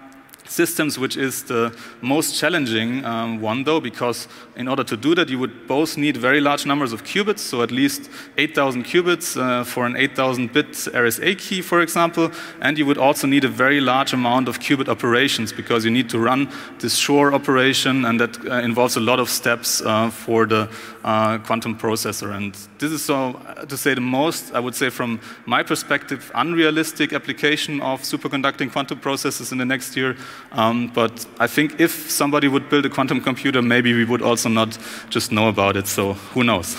systems, which is the most challenging um, one, though, because in order to do that, you would both need very large numbers of qubits, so at least 8,000 qubits uh, for an 8,000-bit RSA key, for example, and you would also need a very large amount of qubit operations because you need to run this Shor operation, and that uh, involves a lot of steps uh, for the uh, quantum processor. And this is, so to say the most, I would say from my perspective, unrealistic application of superconducting quantum processors in the next year. Um, but I think if somebody would build a quantum computer, maybe we would also not just know about it. So who knows?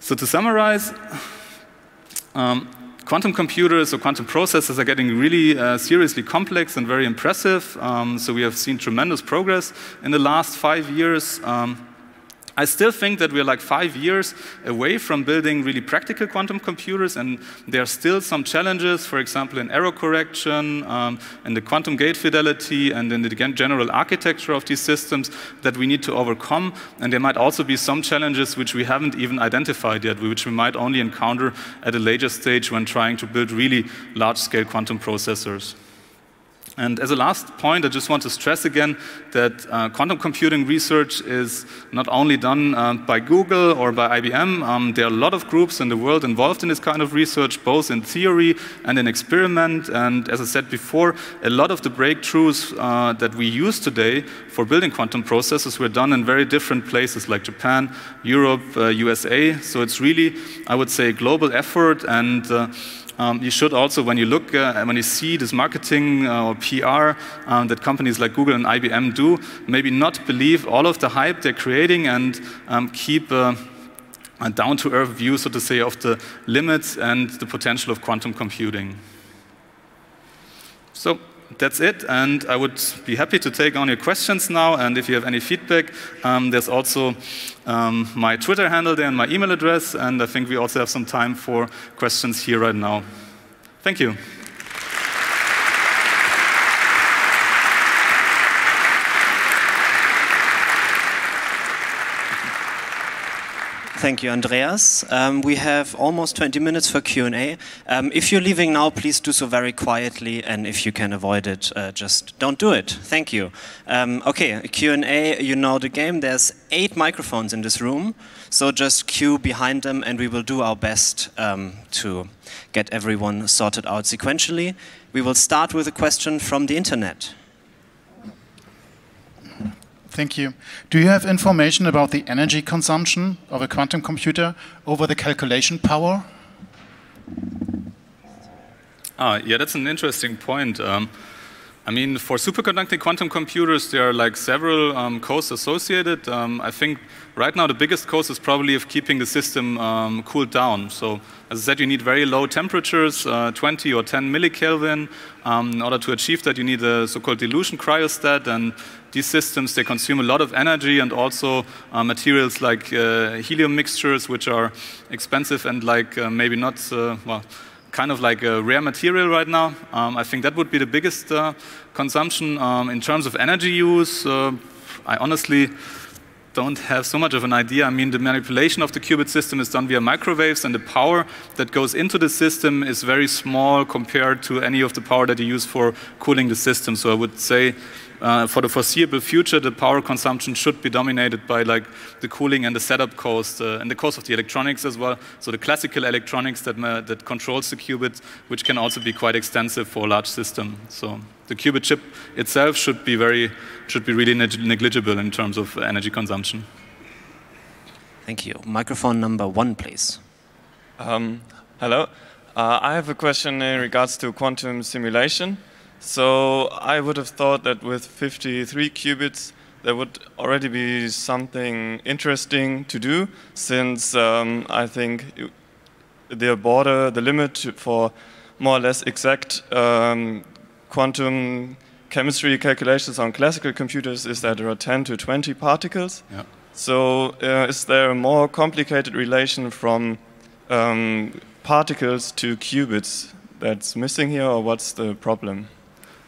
So to summarize, um, quantum computers or quantum processors are getting really uh, seriously complex and very impressive. Um, so we have seen tremendous progress in the last five years. Um, I still think that we're like five years away from building really practical quantum computers, and there are still some challenges, for example, in error correction, um, in the quantum gate fidelity, and in the general architecture of these systems that we need to overcome. And there might also be some challenges which we haven't even identified yet, which we might only encounter at a later stage when trying to build really large-scale quantum processors. And as a last point, I just want to stress again that uh, quantum computing research is not only done uh, by Google or by IBM. Um, there are a lot of groups in the world involved in this kind of research, both in theory and in experiment. And as I said before, a lot of the breakthroughs uh, that we use today for building quantum processors were done in very different places like Japan, Europe, USA. Uh, so it's really, I would say, a global effort. And uh, um, you should also, when you look, uh, when you see this marketing uh, or PR um, that companies like Google and IBM do, maybe not believe all of the hype they're creating and um, keep uh, a down-to-earth view, so to say, of the limits and the potential of quantum computing. So that's it, and I would be happy to take on your questions now. And if you have any feedback, um, there's also um, my Twitter handle there and my email address, and I think we also have some time for questions here right now. Thank you. Thank you, Andreas. Um, we have almost 20 minutes for Q&A. Um, if you're leaving now, please do so very quietly, and if you can avoid it, uh, just don't do it. Thank you. Um, okay, Q&A, you know the game. There's eight microphones in this room, so just queue behind them, and we will do our best um, to get everyone sorted out sequentially. We will start with a question from the internet. Thank you. Do you have information about the energy consumption of a quantum computer over the calculation power? Ah, yeah, that's an interesting point. Um, I mean, for superconducting quantum computers, there are like several um, costs associated. Um, I think right now the biggest cost is probably of keeping the system um, cooled down. So, as I said, you need very low temperatures, uh, 20 or 10 millikelvin. Um, in order to achieve that, you need a so-called dilution cryostat, and these systems they consume a lot of energy and also uh, materials like uh, helium mixtures, which are expensive and like uh, maybe not uh, well kind of like a rare material right now. Um, I think that would be the biggest uh, consumption. Um, in terms of energy use, I honestly don't have so much of an idea. I mean, the manipulation of the qubit system is done via microwaves, and the power that goes into the system is very small compared to any of the power that you use for cooling the system. So I would say uh, for the foreseeable future, the power consumption should be dominated by like the cooling and the setup cost uh, and the cost of the electronics as well. So the classical electronics that, uh, that controls the qubit, which can also be quite extensive for a large system. So the qubit chip itself should be very, should be really neg negligible in terms of energy consumption. Thank you. Microphone number one, please. Um, hello. Uh, I have a question in regards to quantum simulation. So I would have thought that with 53 qubits, there would already be something interesting to do, since um, I think the border, the limit for more or less exact um, quantum chemistry calculations on classical computers is that there are 10 to 20 particles. Yeah. So uh, is there a more complicated relation from um, particles to qubits that's missing here, or what's the problem?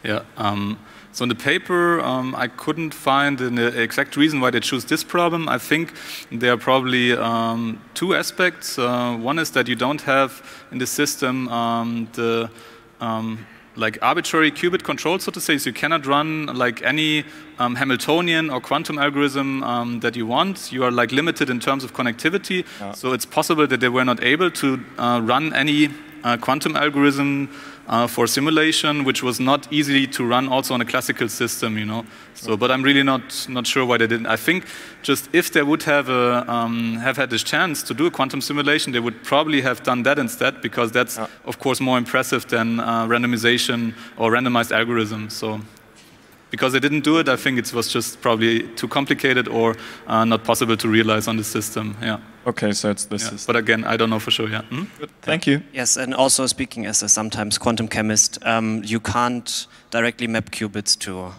Yeah. Um, so in the paper, um, I couldn't find an exact reason why they choose this problem. I think there are probably um, two aspects. Uh, one is that you don't have in the system um, the um, like arbitrary qubit control, so to say. So you cannot run like any um, Hamiltonian or quantum algorithm um, that you want. You are like limited in terms of connectivity. Yeah. So it's possible that they were not able to uh, run any uh, quantum algorithm uh, for simulation, which was not easy to run also on a classical system, you know. So, but I'm really not not sure why they didn't. I think just if they would have a, um, have had this chance to do a quantum simulation, they would probably have done that instead, because that's yeah. of course more impressive than uh, randomization or randomized algorithms. So because they didn't do it, I think it was just probably too complicated or uh, not possible to realize on the system. Yeah. Okay, so it's this. Yeah. But again, I don't know for sure. Yeah. Hmm? Good. Thank you. Yes, and also speaking as a sometimes quantum chemist, um, you can't directly map qubits to.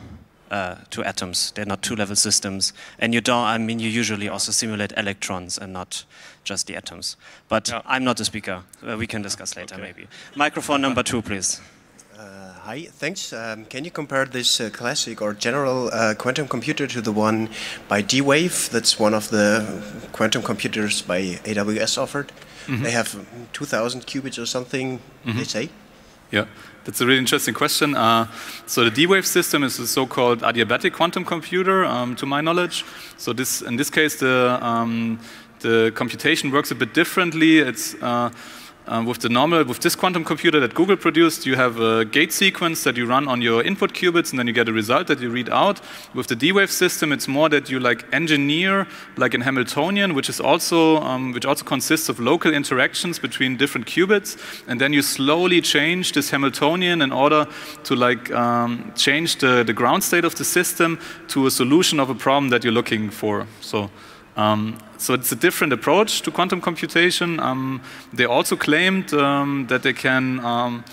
Uh, to atoms, they're not two-level systems, and you don't. I mean, you usually also simulate electrons and not just the atoms. But yeah. I'm not a speaker. Uh, we can discuss later, okay. maybe. Microphone number two, please. Hi, thanks. Um, can you compare this uh, classic or general uh, quantum computer to the one by D-Wave? That's one of the quantum computers by AWS offered. Mm -hmm. They have 2,000 qubits or something, mm -hmm. they say. Yeah, that's a really interesting question. Uh, so the D-Wave system is a so-called adiabatic quantum computer, um, to my knowledge. So this, in this case, the, um, the computation works a bit differently. It's uh, um, with the normal, with this quantum computer that Google produced, you have a gate sequence that you run on your input qubits, and then you get a result that you read out. With the D-Wave system, it's more that you like engineer, like in Hamiltonian, which is also, um, which also consists of local interactions between different qubits, and then you slowly change this Hamiltonian in order to like um, change the, the ground state of the system to a solution of a problem that you're looking for. So. Um, so it's a different approach to quantum computation. Um, they also claimed um, that they can um,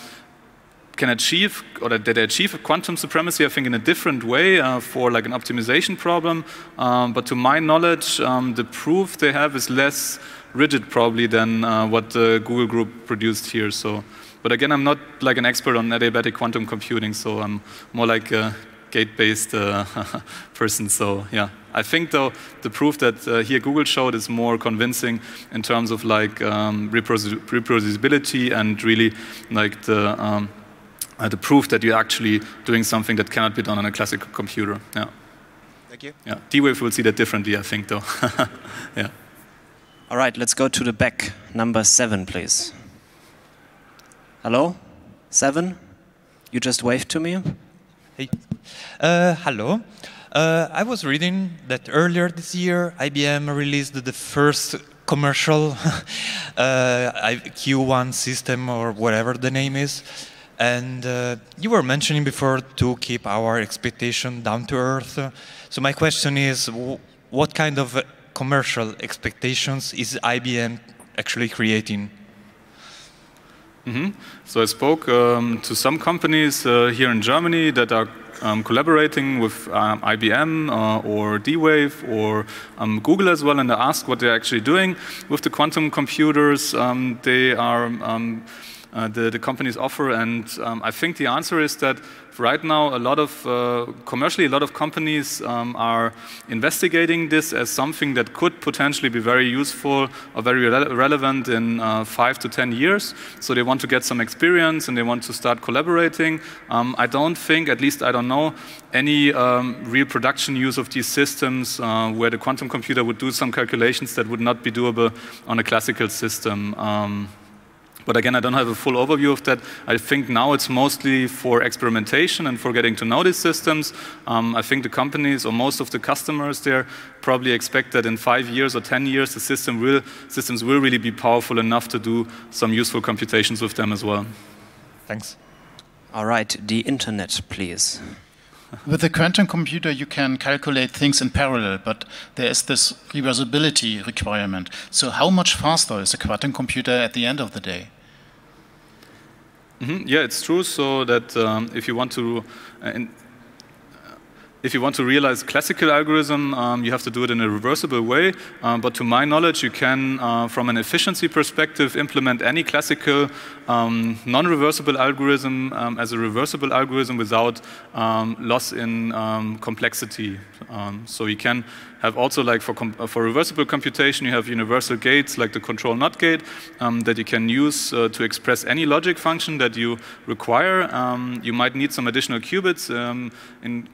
can achieve or that they achieve quantum supremacy, I think, in a different way uh, for like an optimization problem. Um, but to my knowledge, um, the proof they have is less rigid probably than uh, what the Google group produced here. So, but again, I'm not like an expert on adiabatic quantum computing, so I'm more like a gate-based uh, <laughs> person. So yeah. I think though the proof that uh, here Google showed is more convincing in terms of like um, reproducibility and really like the um, uh, the proof that you're actually doing something that cannot be done on a classical computer. Yeah. Thank you. Yeah. D-Wave will see that differently, I think, though. <laughs> yeah. All right, let's go to the back. Number seven, please. Hello? Seven? You just waved to me? Hey. Uh, hello. Uh, I was reading that earlier this year, IBM released the first commercial <laughs> uh, Q1 system or whatever the name is. And uh, you were mentioning before to keep our expectation down to earth. So my question is, what kind of commercial expectations is IBM actually creating? Mm -hmm. So I spoke um, to some companies uh, here in Germany that are um, collaborating with um, IBM uh, or D-Wave or um, Google as well, and I asked what they're actually doing with the quantum computers. Um, they are um, uh, the, the companies offer. And um, I think the answer is that right now, a lot of uh, commercially, a lot of companies um, are investigating this as something that could potentially be very useful or very re relevant in uh, five to ten years. So they want to get some experience and they want to start collaborating. Um, I don't think, at least I don't know, any um, real production use of these systems uh, where the quantum computer would do some calculations that would not be doable on a classical system. But again, I don't have a full overview of that. I think now it's mostly for experimentation and for getting to know these systems. Um, I think the companies or most of the customers there probably expect that in five years or 10 years, the system will, systems will really be powerful enough to do some useful computations with them as well. Thanks. All right, the internet, please. With a quantum computer, you can calculate things in parallel, but there is this reversibility requirement. So how much faster is a quantum computer at the end of the day? Mm -hmm. Yeah, it's true. So that um, if you want to, uh, if you want to realize classical algorithm, um, you have to do it in a reversible way. Um, but to my knowledge, you can, uh, from an efficiency perspective, implement any classical um, non-reversible algorithm um, as a reversible algorithm without um, loss in um, complexity. so you can have also like for, for reversible computation, you have universal gates like the control not gate that you can use uh, to express any logic function that you require. You might need some additional qubits in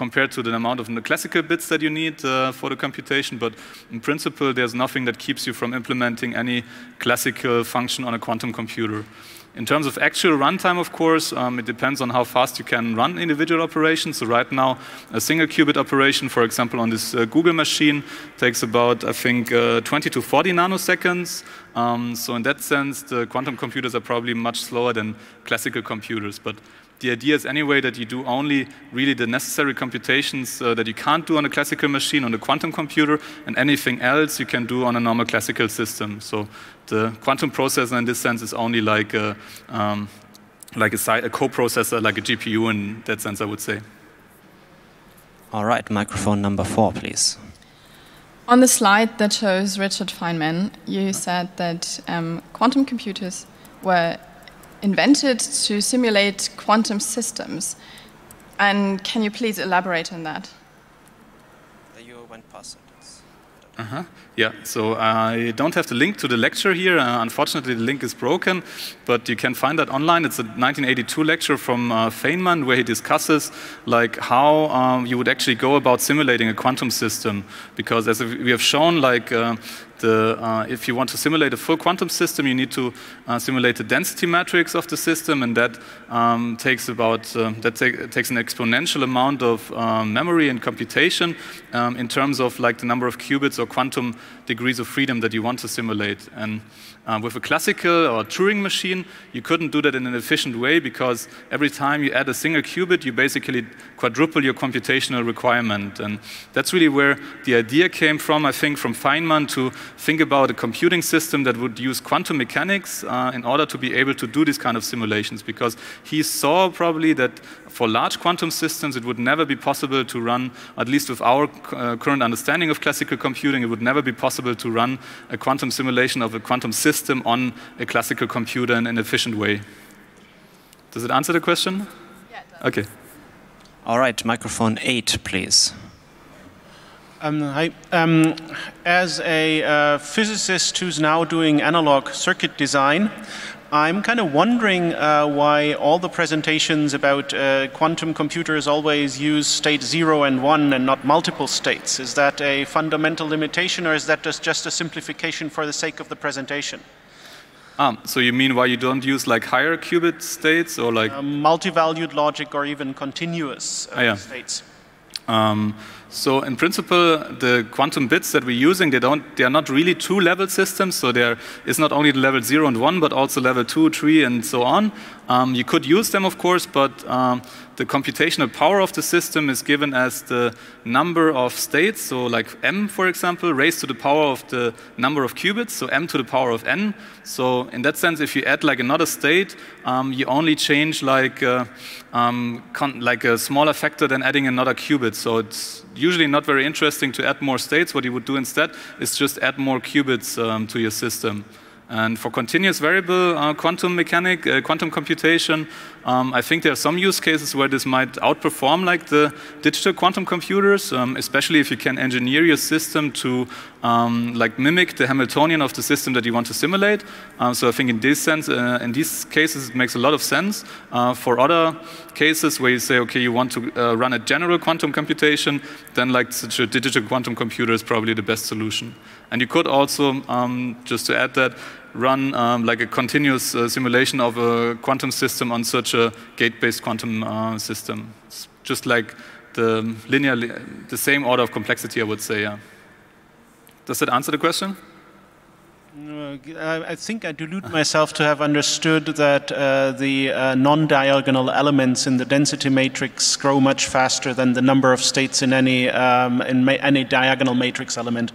compared to the amount of classical bits that you need uh, for the computation, but in principle, there's nothing that keeps you from implementing any classical function on a quantum computer. In terms of actual runtime, of course, um, it depends on how fast you can run individual operations. So right now, a single qubit operation, for example, on this uh, Google machine, takes about, I think, uh, 20 to 40 nanoseconds. Um, so in that sense, the quantum computers are probably much slower than classical computers. But the idea is anyway that you do only really the necessary computations uh, that you can't do on a classical machine, on a quantum computer, and anything else you can do on a normal classical system. So the quantum processor in this sense is only like a, um, like a, a co-processor, like a GPU in that sense, I would say. All right, microphone number four, please. On the slide that shows Richard Feynman, you said that um, quantum computers were invented to simulate quantum systems. And can you please elaborate on that? You went past it. Uh -huh. Yeah, so I don't have the link to the lecture here. Uh, unfortunately, the link is broken, but you can find that online. It's a 1982 lecture from uh, Feynman where he discusses like how um, you would actually go about simulating a quantum system. Because as we have shown, like uh, the, uh, if you want to simulate a full quantum system, you need to uh, simulate the density matrix of the system, and that um, takes about uh, that take, takes an exponential amount of um, memory and computation um, in terms of like the number of qubits or quantum degrees of freedom that you want to simulate. And uh, with a classical or Turing machine, you couldn't do that in an efficient way because every time you add a single qubit, you basically quadruple your computational requirement. And that's really where the idea came from, I think, from Feynman to think about a computing system that would use quantum mechanics uh, in order to be able to do these kind of simulations because he saw probably that for large quantum systems, it would never be possible to run, at least with our uh, current understanding of classical computing, it would never be possible to run a quantum simulation of a quantum system on a classical computer in an efficient way. Does it answer the question? Yeah, Okay. All right, microphone eight, please. Um, hi. Um, as a uh, physicist who's now doing analog circuit design, I'm kind of wondering uh, why all the presentations about uh, quantum computers always use state 0 and 1 and not multiple states. Is that a fundamental limitation or is that just, just a simplification for the sake of the presentation? Um, so you mean why you don't use like higher qubit states or like... Um, multi-valued logic or even continuous uh, ah, yeah. states. Um, so in principle, the quantum bits that we're using, they, don't, they are not really two-level systems. So there is not only the level 0 and 1, but also level 2, 3, and so on. Um, you could use them, of course, but um, the computational power of the system is given as the number of states. So like m, for example, raised to the power of the number of qubits, so m to the power of n. So in that sense, if you add like another state, um, you only change like, uh, um, like a smaller factor than adding another qubit. So it's usually not very interesting to add more states. What you would do instead is just add more qubits um, to your system. And for continuous variable uh, quantum mechanic, uh, quantum computation, um, I think there are some use cases where this might outperform like the digital quantum computers, um, especially if you can engineer your system to um, like mimic the Hamiltonian of the system that you want to simulate. Um, so I think in this sense, uh, in these cases, it makes a lot of sense. Uh, for other cases where you say, okay, you want to uh, run a general quantum computation, then like such a digital quantum computer is probably the best solution. And you could also, um, just to add that, run um, like a continuous uh, simulation of a quantum system on such a gate-based quantum uh, system. It's just like the linear, the same order of complexity, I would say. Yeah. Does that answer the question? Uh, I think I delude myself to have understood that uh, the uh, non-diagonal elements in the density matrix grow much faster than the number of states in any um, in any diagonal matrix element.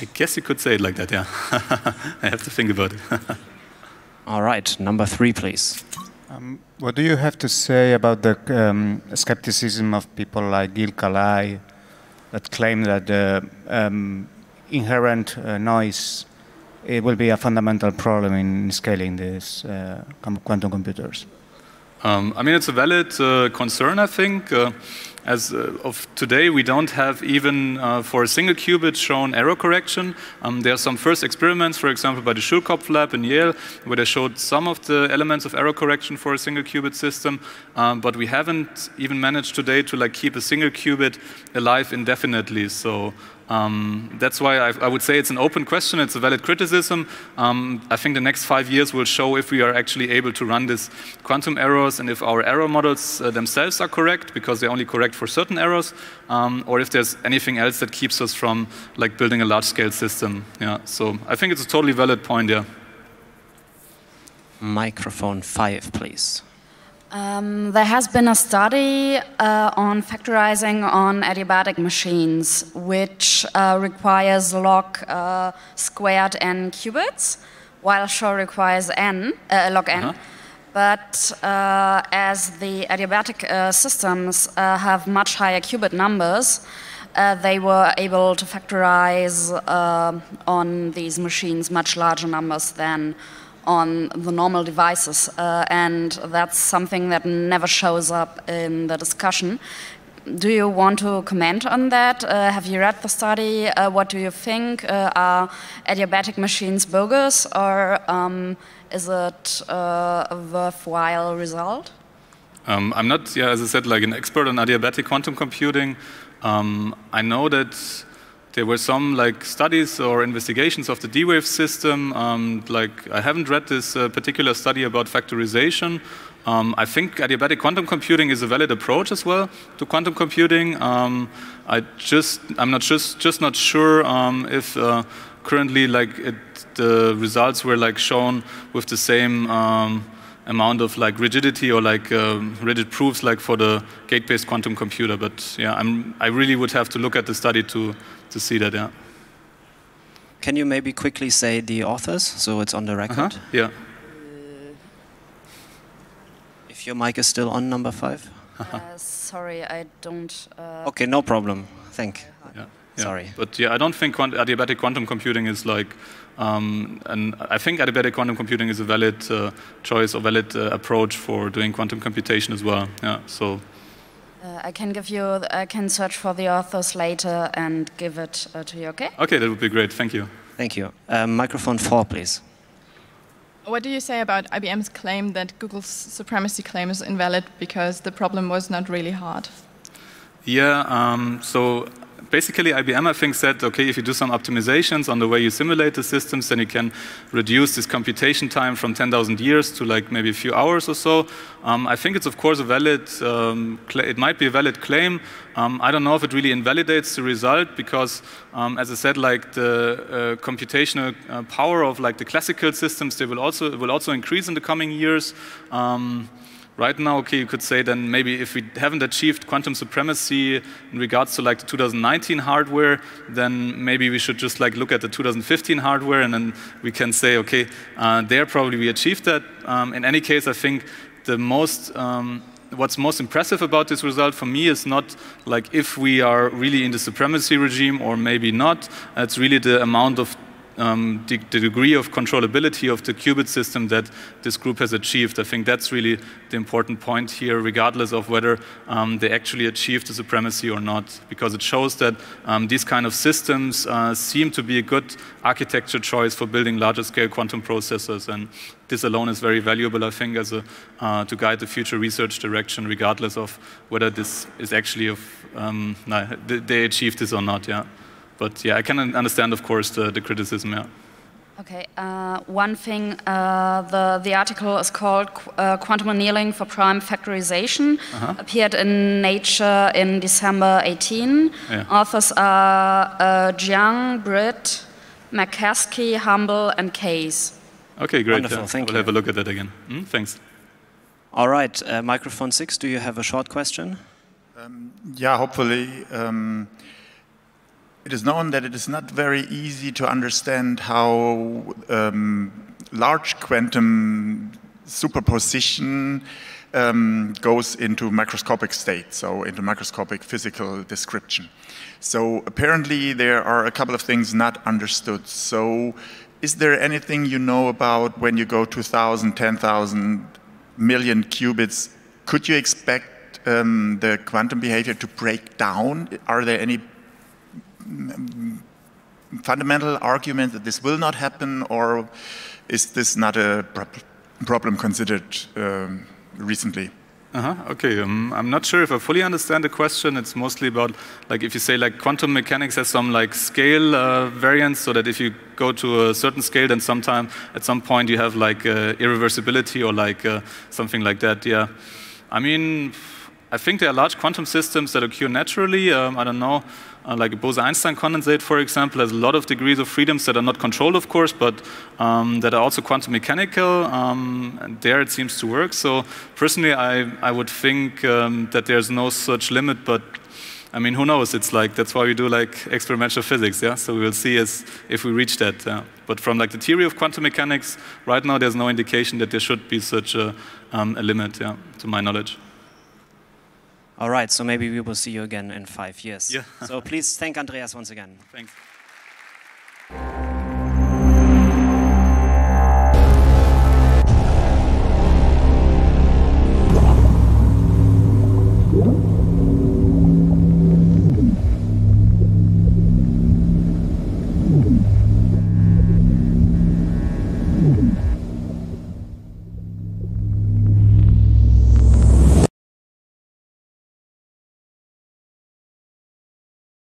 I guess you could say it like that, yeah. <laughs> I have to think about it. <laughs> All right, number three, please. Um, what do you have to say about the um, skepticism of people like Gil Kalai that claim that the um, inherent uh, noise it will be a fundamental problem in scaling these uh, quantum computers? Um, I mean, it's a valid uh, concern, I think. As uh, of today, we don't have even uh, for a single qubit shown error correction. Um, there are some first experiments, for example, by the Schoelkopf lab in Yale, where they showed some of the elements of error correction for a single qubit system, um, but we haven't even managed today to like keep a single qubit alive indefinitely. So um, that's why I, I, would say it's an open question, it's a valid criticism. Um, I think the next five years will show if we are actually able to run these quantum errors and if our error models uh, themselves are correct, because they're only correct for certain errors, um, or if there's anything else that keeps us from like building a large-scale system. Yeah, so I think it's a totally valid point, yeah. Microphone five, please. Um, there has been a study uh, on factorizing on adiabatic machines, which uh, requires log uh, squared n qubits, while Shor requires n, uh, log n. -huh. But uh, as the adiabatic uh, systems have much higher qubit numbers, they were able to factorize on these machines much larger numbers than on the normal devices, uh, and that's something that never shows up in the discussion. Do you want to comment on that? Uh, have you read the study? Uh, what do you think? Uh, are adiabatic machines bogus, or um, is it uh, a worthwhile result? Um, I'm not, yeah, as I said, like an expert on adiabatic quantum computing. Um, I know that there were some like studies or investigations of the D-Wave system. Um, like I haven't read this uh, particular study about factorization. Um, I think adiabatic quantum computing is a valid approach as well to quantum computing. Um, I just I'm not just just not sure um, if uh, currently like it, the results were like shown with the same um, amount of like rigidity or like um, rigid proofs like for the gate-based quantum computer. But yeah, I'm, I really would have to look at the study to to see that. Yeah. Can you maybe quickly say the authors so it's on the record? Uh -huh. Yeah. If your mic is still on, number five. uh, sorry, I don't. Uh, okay, no problem. Thank. Yeah. Yeah. Sorry. But yeah, I don't think quant adiabatic quantum computing is like. Um, and I think adiabatic quantum computing is a valid uh, choice or valid uh, approach for doing quantum computation as well. Yeah. So. Uh, I can give you, I can search for the authors later and give it uh, to you, okay? Okay, that would be great. Thank you. Thank you. Um, microphone four, please. What do you say about IBM's claim that Google's supremacy claim is invalid because the problem was not really hard? Yeah, um, so basically IBM, I think, said, okay, if you do some optimizations on the way you simulate the systems, then you can reduce this computation time from 10,000 years to like maybe a few hours or so. Um, I think it's, of course, a valid, um, it might be a valid claim. Um, I don't know if it really invalidates the result because, um, as I said, like the uh, computational uh, power of like the classical systems, they will also, will also increase in the coming years. Right now, okay, you could say then maybe if we haven't achieved quantum supremacy in regards to like the 2019 hardware, then maybe we should just like look at the 2015 hardware and then we can say, okay, uh, there probably we achieved that. Um, in any case, I think the most um, what's most impressive about this result for me is not like if we are really in the supremacy regime or maybe not. It's really the amount of um, the, the, degree of controllability of the qubit system that this group has achieved. I think that's really the important point here, regardless of whether um, they actually achieved the supremacy or not, because it shows that um, these kind of systems uh, seem to be a good architecture choice for building larger scale quantum processors. And this alone is very valuable, I think, as a, uh, to guide the future research direction, regardless of whether this is actually of, um, no, they achieved this or not, yeah. But yeah, I can understand, of course, the, the criticism, yeah. Okay, uh, one thing, uh, the, the article is called Qu uh, Quantum Annealing for Prime Factorization, -huh. appeared in Nature in December 18. Yeah. Authors are uh, Jiang, Britt, McCaskey, Humble, and Kais. Okay, great. Wonderful, yeah. thank we'll you. have a look at that again. Mm, thanks. All right, uh, microphone six, do you have a short question? Um, yeah, hopefully. Um, it is known that it is not very easy to understand how um, large quantum superposition um, goes into microscopic state, so into microscopic physical description. So apparently there are a couple of things not understood. So is there anything you know about when you go to 1,000, 10,000 million qubits? Could you expect um, the quantum behavior to break down? Are there any fundamental argument that this will not happen, or is this not a problem considered um, recently? Uh -huh. Okay, um, I'm not sure if I fully understand the question. It's mostly about, like, if you say, like, quantum mechanics has some, like, scale uh, variance, so that if you go to a certain scale, then sometime, at some point, you have, like, uh, irreversibility or, like, uh, something like that, yeah. I mean, I think there are large quantum systems that occur naturally. Um, I don't know uh, like a Bose-Einstein condensate, for example, has a lot of degrees of freedoms that are not controlled, of course, but um, that are also quantum mechanical. Um, there it seems to work. So personally, I, I would think um, that there's no such limit, but I mean, who knows? It's like, that's why we do like experimental physics, yeah? So we will see as if we reach that. Yeah? But from like the theory of quantum mechanics, right now there's no indication that there should be such a, um, a limit, yeah, to my knowledge. All right, so maybe we will see you again in five years. Yeah. so please thank Andreas once again. Thanks.